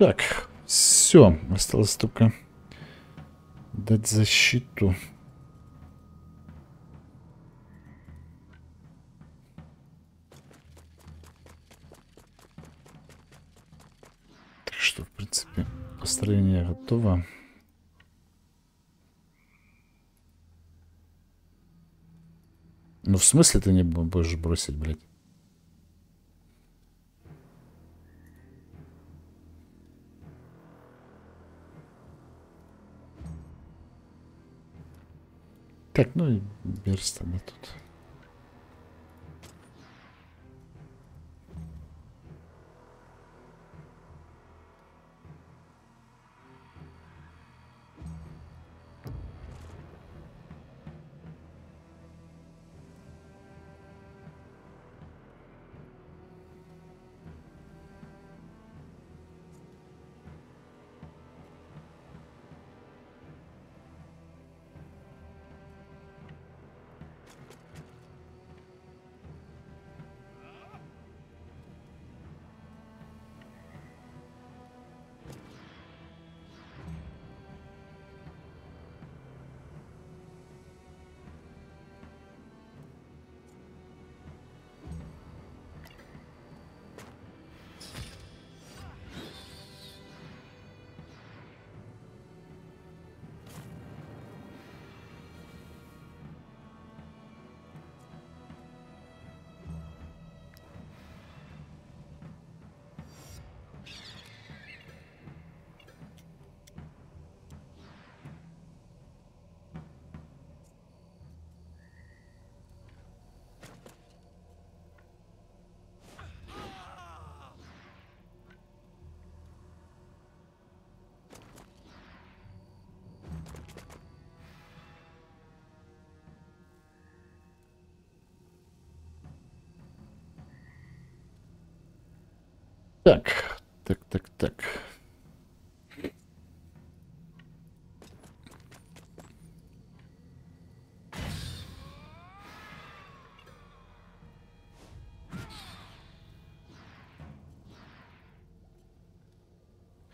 Так, все. Осталось только дать защиту. Так что, в принципе, построение готово. Ну, в смысле ты не бу- будешь бросить, блядь? Ну и берст тогда тут. Так, так, так, так.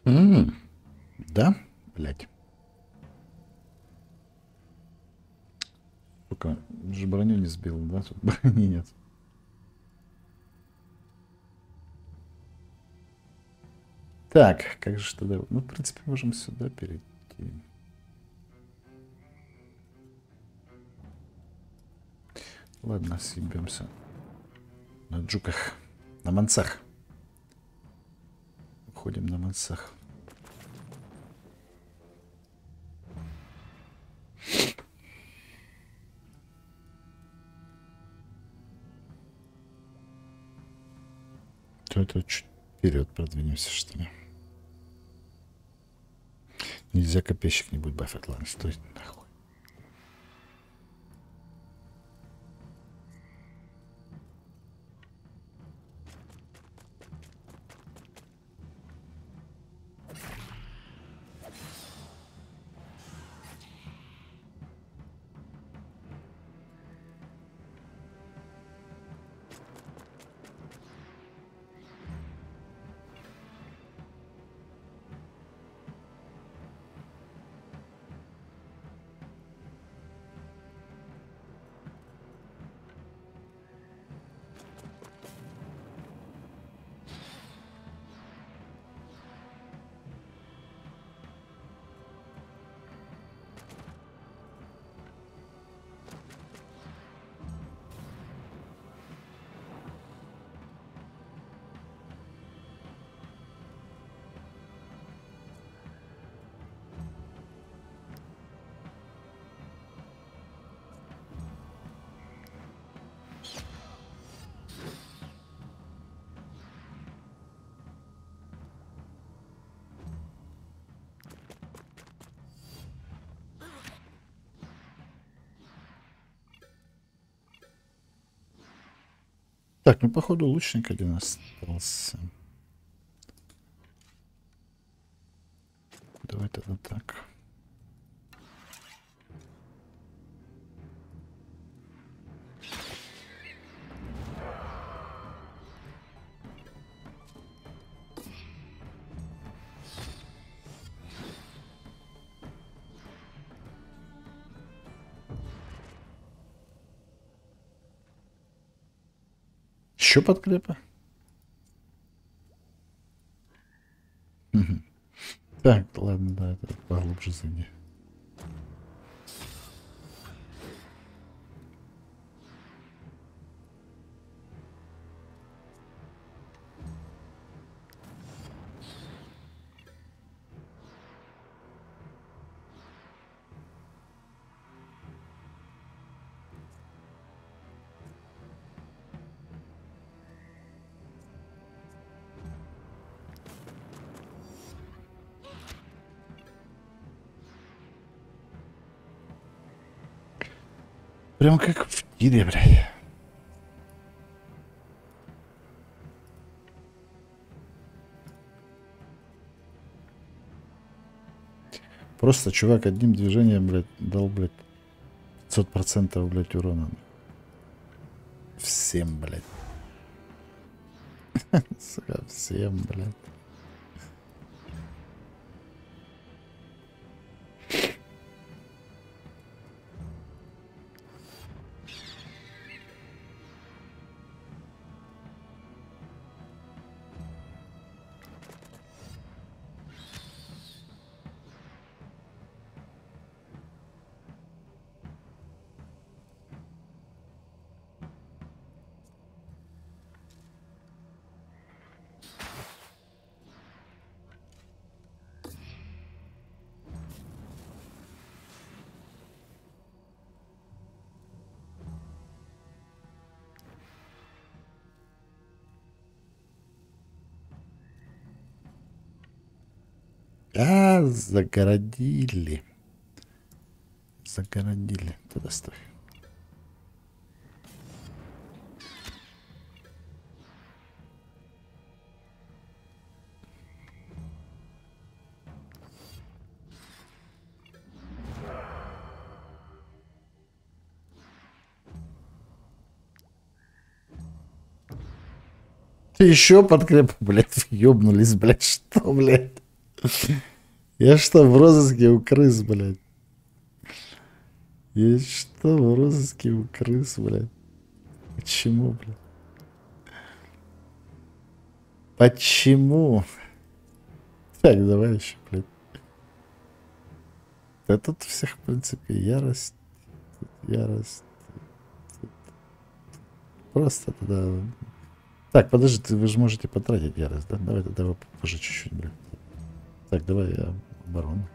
М, Да, блядь. Сука, же броню не сбил, да? Тут брони нет. Так, как же тогда? Ну, в принципе, можем сюда перейти. Ладно, съебемся. На джуках. На мансах. Уходим на мансах. То это чуть вперед продвинемся, что ли. Нельзя копейщик не будет бафать. Ладно, стой нахуй. Так, ну походу лучник один остался. Еще подкрепа? Мгм. Так, ладно, да, это поглубже зайди. Прям как в тире, блядь. Просто чувак одним движением, блядь, дал, блядь, 500% блядь, урона. Всем, блядь. Всем, блядь. Загородили. Загородили. Туда стой. Еще подкреп, блядь, ёбнулись, блядь, что, блядь? Я что, в розыске у крыс, блядь? Я что, в розыске у крыс, блядь? Почему, блядь? Почему? Так, давай еще, блядь. Да тут всех, в принципе, ярость, ярость. Просто тогда... Так, подожди, вы же можете потратить ярость, да? Давай тогда попозже чуть-чуть, блядь. Так, давай я оборону.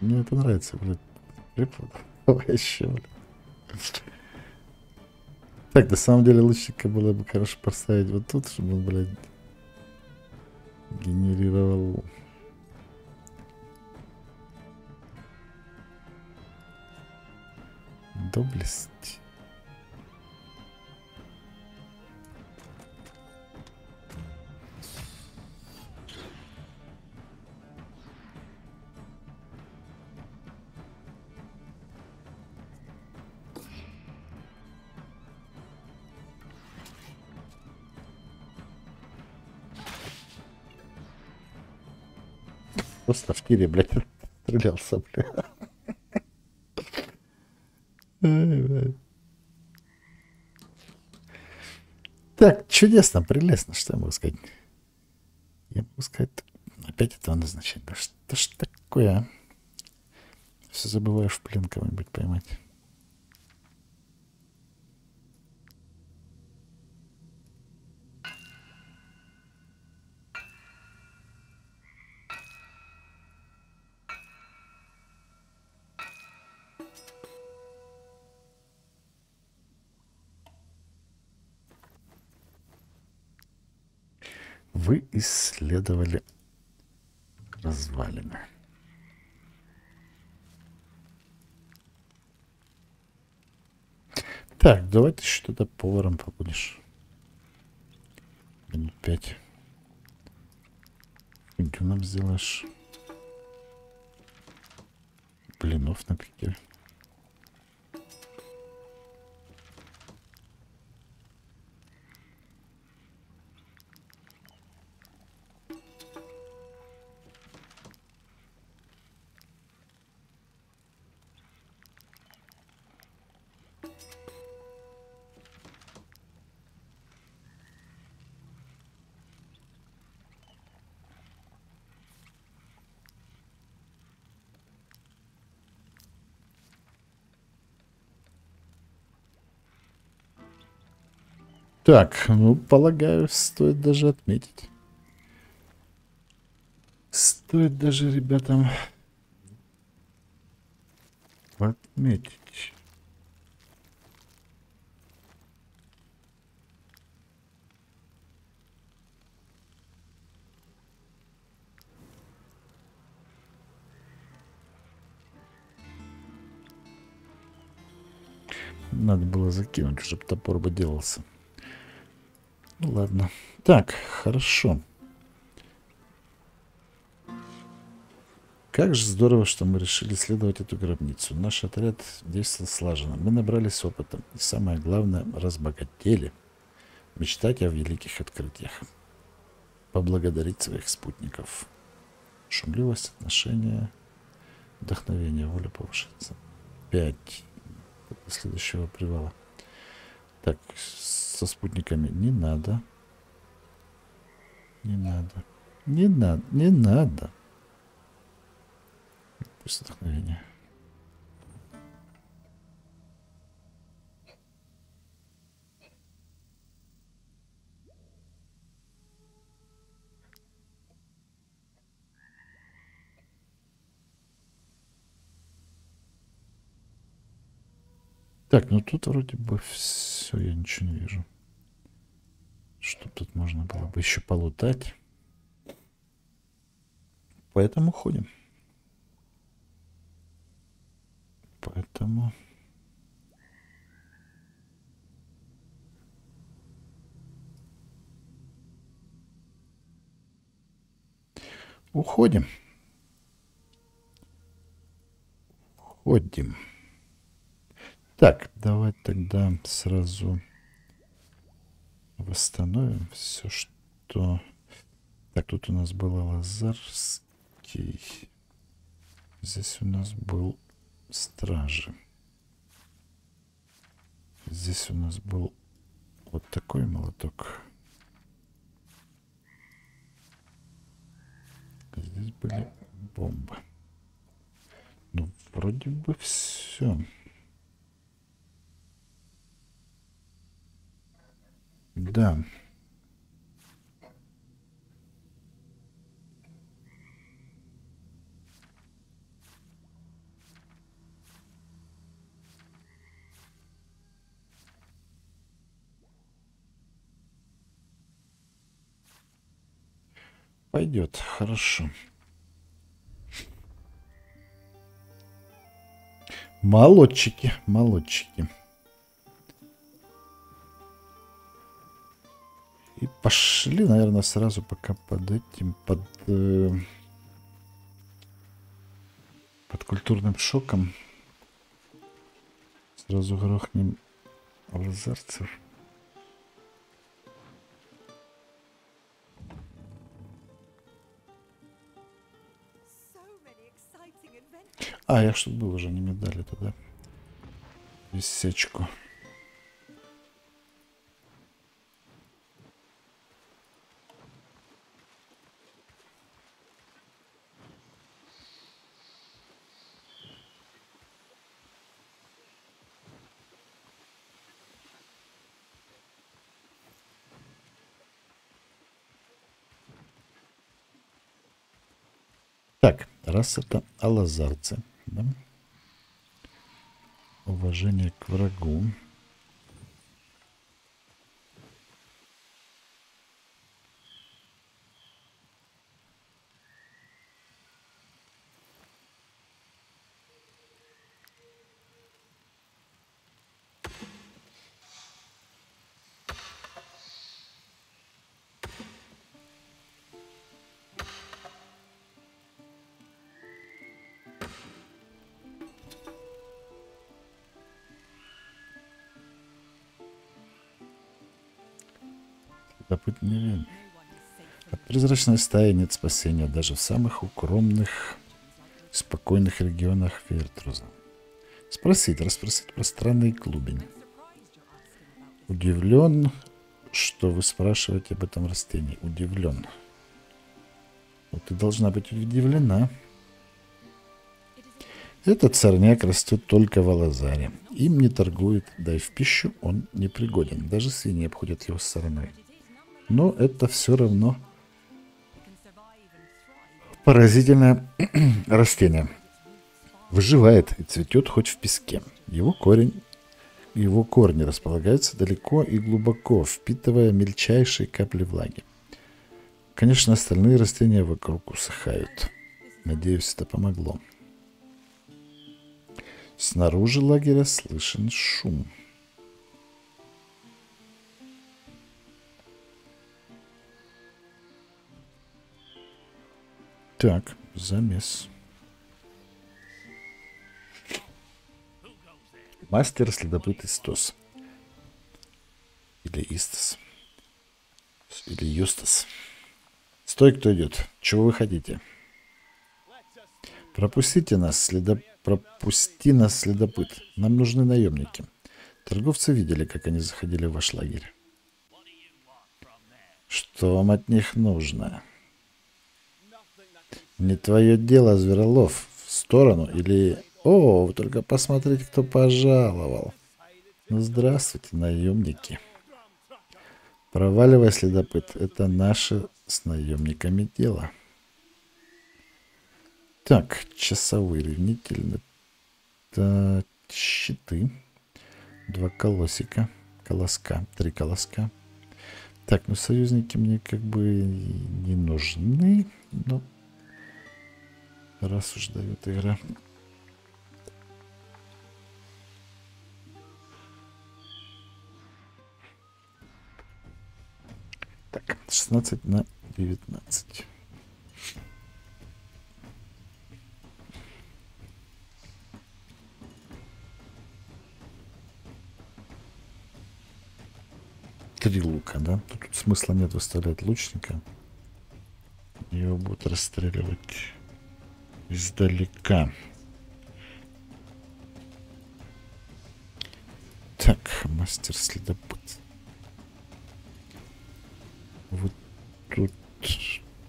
Мне это нравится, блядь. Припад. Еще, блядь. Так, на самом деле лучника было бы хорошо поставить вот тут, чтобы он, блядь, генерировал... Доблесть. Просто в тире, блядь, стрелялся, блядь. Так, чудесно, прелестно, что я могу сказать? Я могу сказать, опять это назначение. Да что ж такое, а? Все забываешь в плен кого-нибудь поймать. Вы исследовали развалины. Так, давай ты что-то поваром побудешь. Минут пять. Фигню нам сделаешь. Блинов напеки. Так, ну, полагаю, стоит даже отметить. Стоит даже ребятам отметить. Надо было закинуть, чтобы топор бы делался. Ладно. Так, хорошо. Как же здорово, что мы решили исследовать эту гробницу. Наш отряд действовал слаженно. Мы набрались опыта. И самое главное, разбогатели. Мечтать о великих открытиях. Поблагодарить своих спутников. Шумливость, отношения, вдохновение, воля повышается. Пять. Следующего привала. Так, со спутниками не надо. Не надо. Не надо. Не надо. Пусть вдохновение. Так, ну тут вроде бы все, я ничего не вижу. Что тут можно было бы еще полутать. Поэтому ходим. Поэтому... Уходим. Уходим. Так, давай тогда сразу восстановим все, что... Так, тут у нас был Лазарский. Здесь у нас был Стражи. Здесь у нас был вот такой молоток. Здесь были бомбы. Ну, вроде бы все. Да. Пойдет, хорошо. Молодчики, молодчики. И пошли, наверное, сразу пока под этим, под, э, под культурным шоком. Сразу грохнем лазарцев. А, я что был уже, не мне дали тогда. Висечку. Раз это алазарцы, да? Уважение к врагу. Любопытный safe От призрачной стаи нет спасения даже в самых укромных, спокойных регионах Вертруза. Спросить, расспросить про странный клубень. Удивлен, что вы спрашиваете об этом растении. Удивлен. Вот ты должна быть удивлена. Этот сорняк растет только в Алазаре. Им не торгует, да и в пищу он не пригоден. Даже свиньи обходят его стороной. Но это все равно поразительное растение. Выживает и цветет хоть в песке. Его корень его корни располагаются далеко и глубоко, впитывая мельчайшие капли влаги. Конечно, остальные растения вокруг усыхают. Надеюсь, это помогло. Снаружи лагеря слышен шум. Так, замес. Мастер следопыт Истос. Или Истос. Или Юстас. Стой, кто идет. Чего вы хотите? Пропустите нас, следоп... пропусти нас, следопыт. Нам нужны наемники. Торговцы видели, как они заходили в ваш лагерь. Что вам от них нужно? Не твое дело, Зверолов. В сторону или... О, вы только посмотрите, кто пожаловал. Ну, здравствуйте, наемники. Проваливай, следопыт. Это наше с наемниками дело. Так, часовой ревнитель. Это щиты. Два колосика. Колоска. Три колоска. Так, ну союзники мне как бы не нужны. Но раз уж дает игра. Так, 16 на 19. Три лука, да? Тут смысла нет выставлять лучника. Его будут расстреливать издалека. Так, мастер следопыт. Вот тут...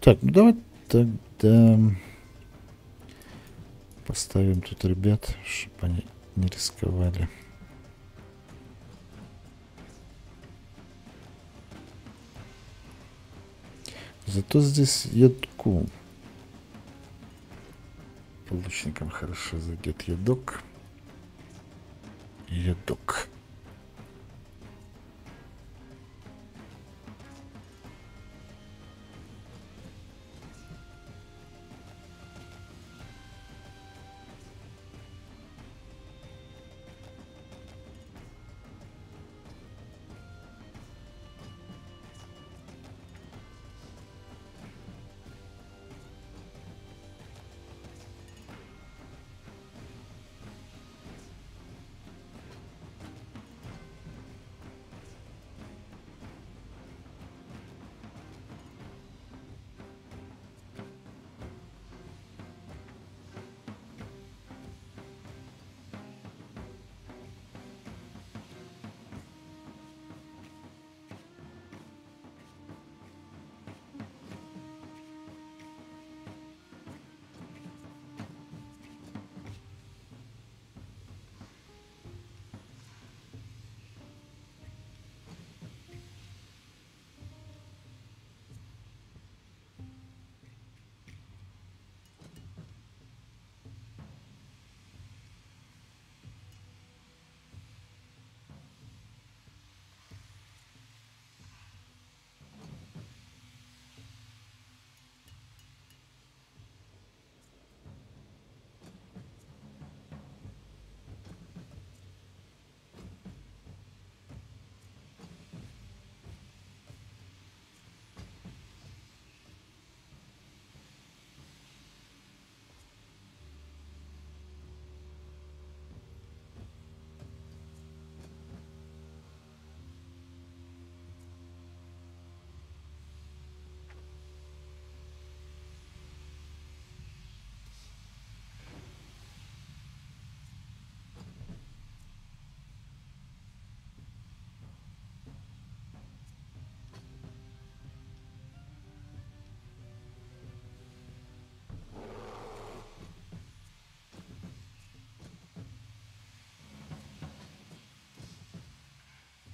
Так, ну давай тогда поставим тут ребят, чтобы они не рисковали. Зато здесь едку. Лучникам хорошо зайдет едок. Едок.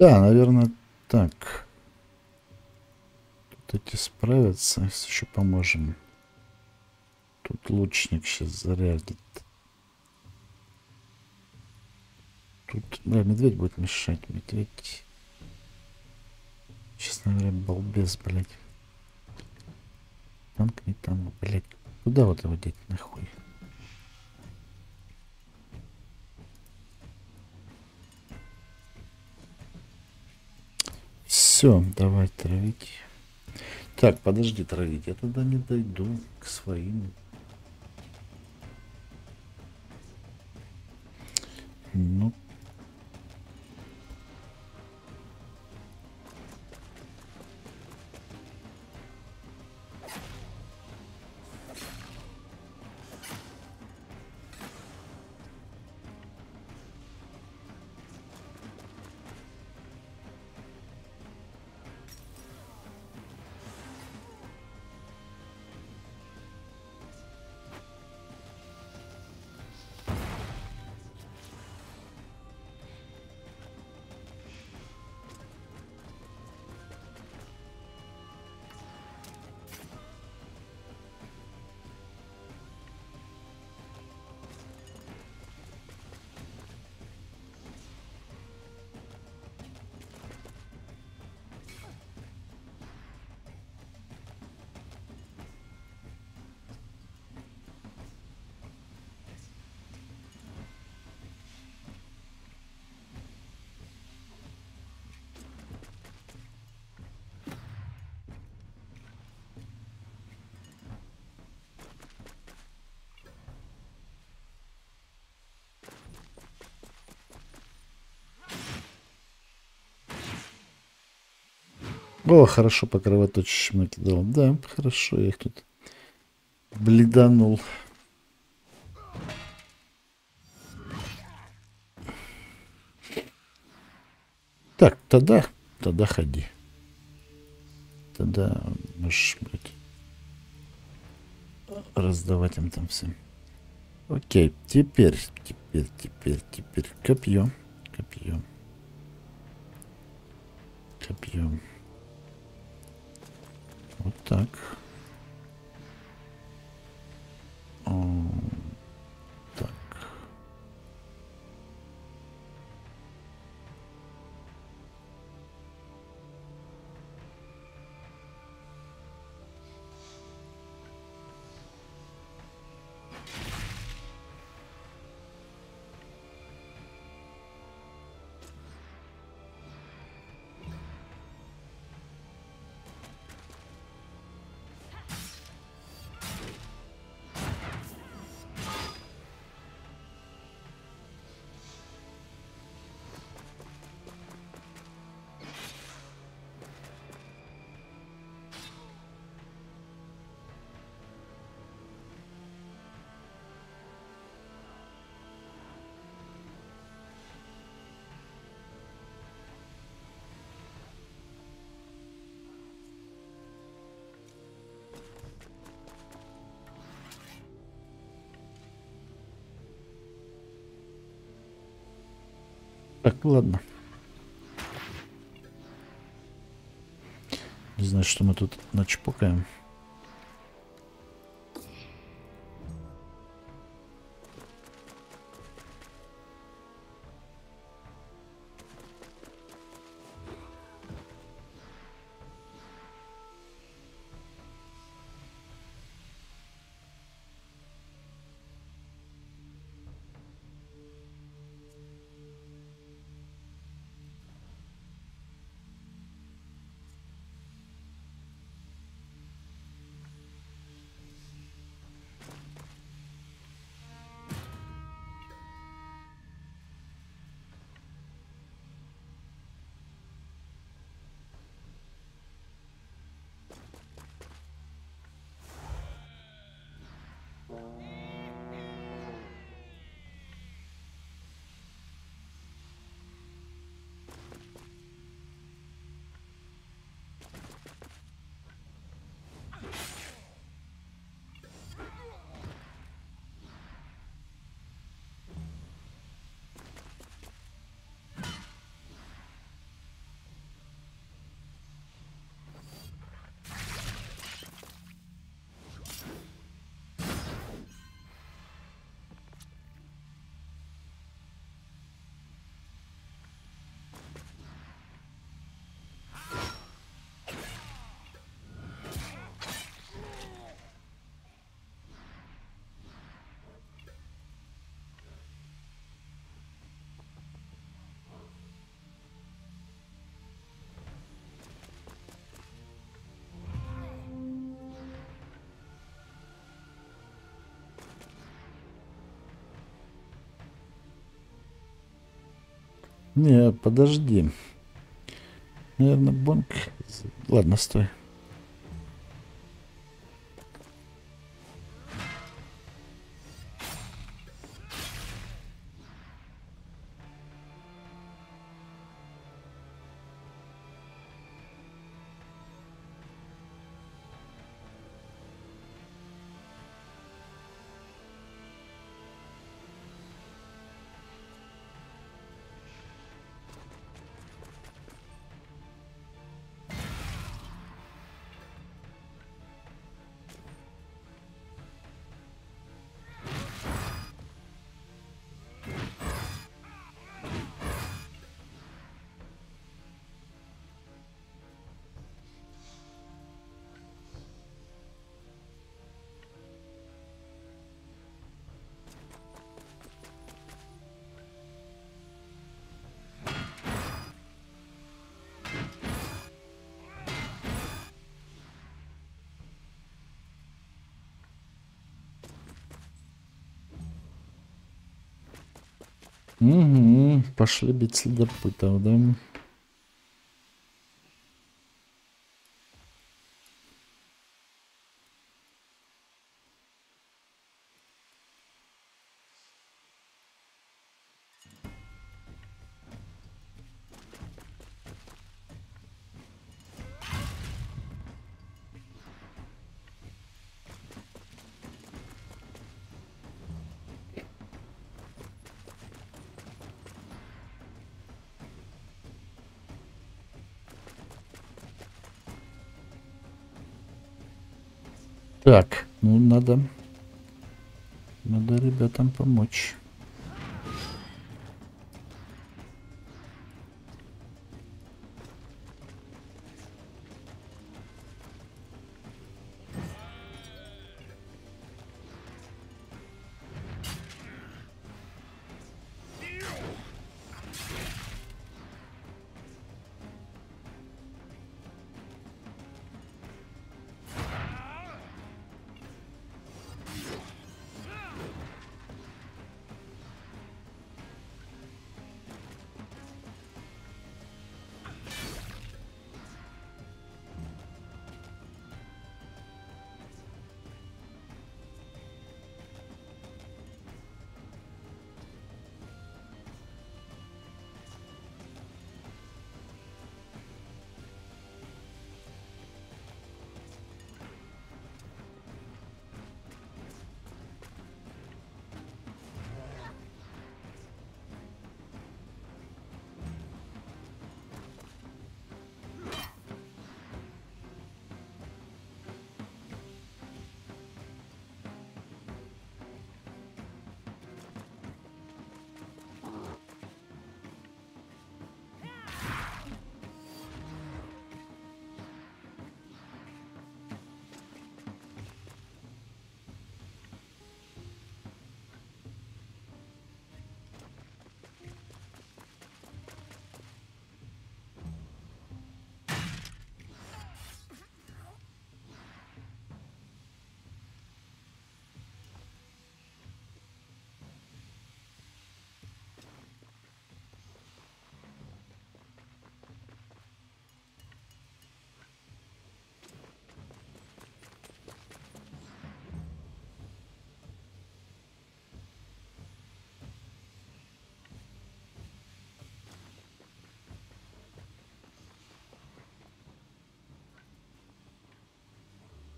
Да, наверное, так. Тут эти справятся, еще поможем. Тут лучник сейчас зарядит. Тут, бля, медведь будет мешать. Медведь. Честно говоря, балбес, блядь. Танк не танк, блядь. Куда вот его деть нахуй? Все, давай травить. Так, подожди травить. Я тогда не дойду к своим. О, хорошо по кровоточащему кидал. Да, хорошо, я их тут бледанул. Так, тогда, тогда ходи. Тогда можешь, блядь, раздавать им там всем. Окей, теперь, теперь, теперь, теперь копье, копье, копье. Вот так. Ладно. Не знаю, что мы тут начпокаем. Не, подожди. Наверное, бонг... Ладно, стой. Угу, пошли бить следопытов, да? Так, ну надо... Надо ребятам помочь.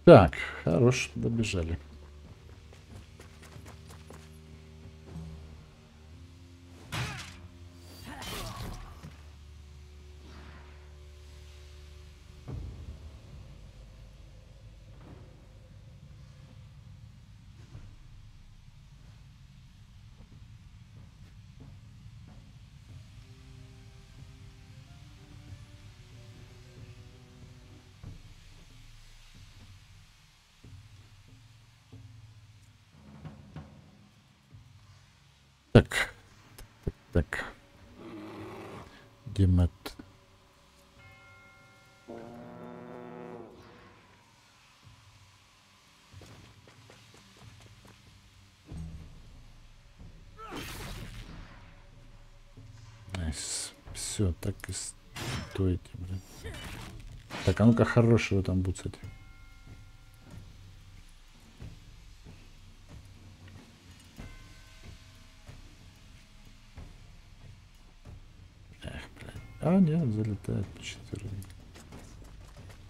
Так, хорош, добежали. Все, так и стойте, блин. Так, а ну-ка хорошего там буцать. Эх, блядь. А, нет, залетает по четверым.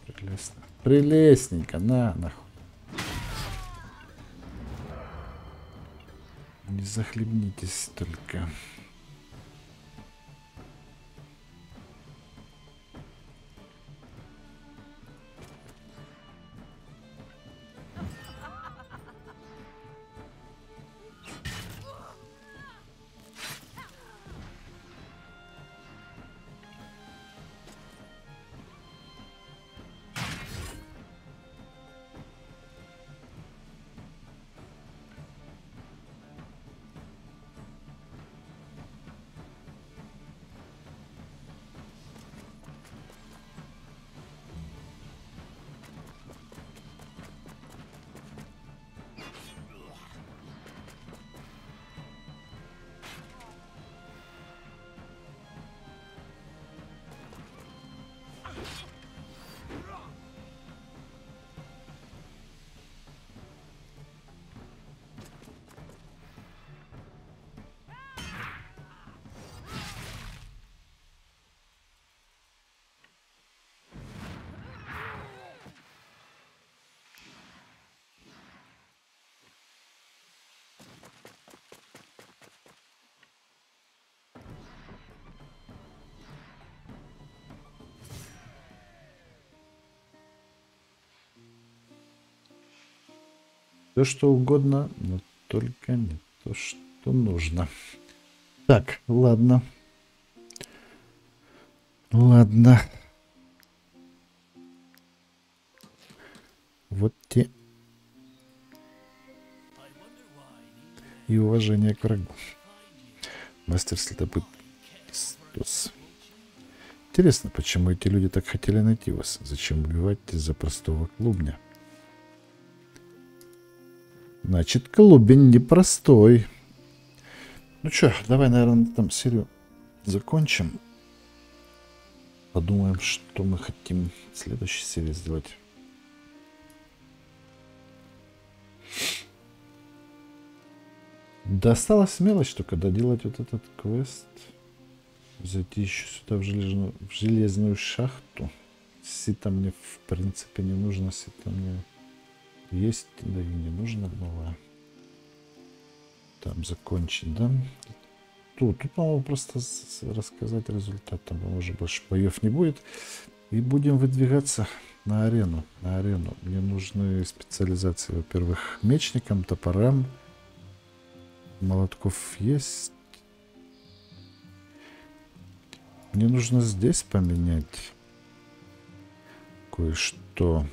Прелестно. Прелестненько, на, нахуй. Не захлебнитесь только. Все что угодно, но только не то, что нужно. Так, ладно. Ладно. Вот те. И уважение к врагу. Мастер следопыт. Стос. Интересно, почему эти люди так хотели найти вас? Зачем убивать из-за простого клубня? Значит, клубень непростой. Ну что, давай, наверное, там серию закончим. Подумаем, что мы хотим в следующей серии сделать. Да осталась мелочь только доделать вот этот квест. Зайти еще сюда в железную, в железную шахту. Сито мне в принципе не нужно, сито мне есть, да и не нужно было. Там закончить, да? Тут, тут надо просто рассказать результат. Там уже больше боев не будет. И будем выдвигаться на арену. На арену. Мне нужны специализации, во-первых, мечникам, топорам. Молотков есть. Мне нужно здесь поменять кое-что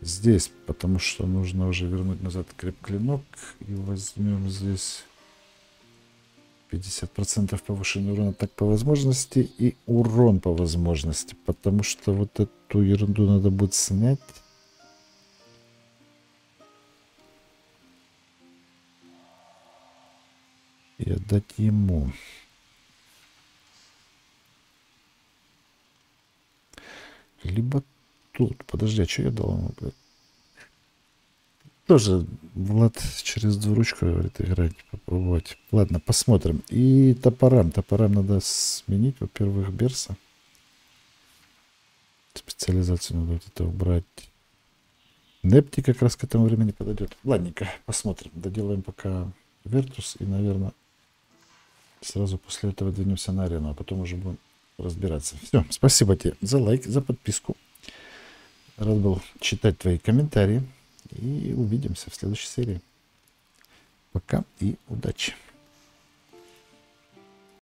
здесь, потому что нужно уже вернуть назад креп-клинок. И возьмем здесь 50% повышения урона так по возможности и урон по возможности, потому что вот эту ерунду надо будет снять. И отдать ему. Либо тут. Подожди, а что я дал ему, блядь? Тоже Влад через двуручку говорит играть, попробовать. Ладно, посмотрим. И топорам. Топорам надо сменить, во-первых, Берса. Специализацию надо вот это убрать. Непти как раз к этому времени подойдет. Ладненько, посмотрим. Доделаем пока Вертус и, наверное, сразу после этого двинемся на арену, а потом уже будем разбираться. Все, спасибо тебе за лайк, за подписку. Рад был читать твои комментарии. И увидимся в следующей серии. Пока и удачи.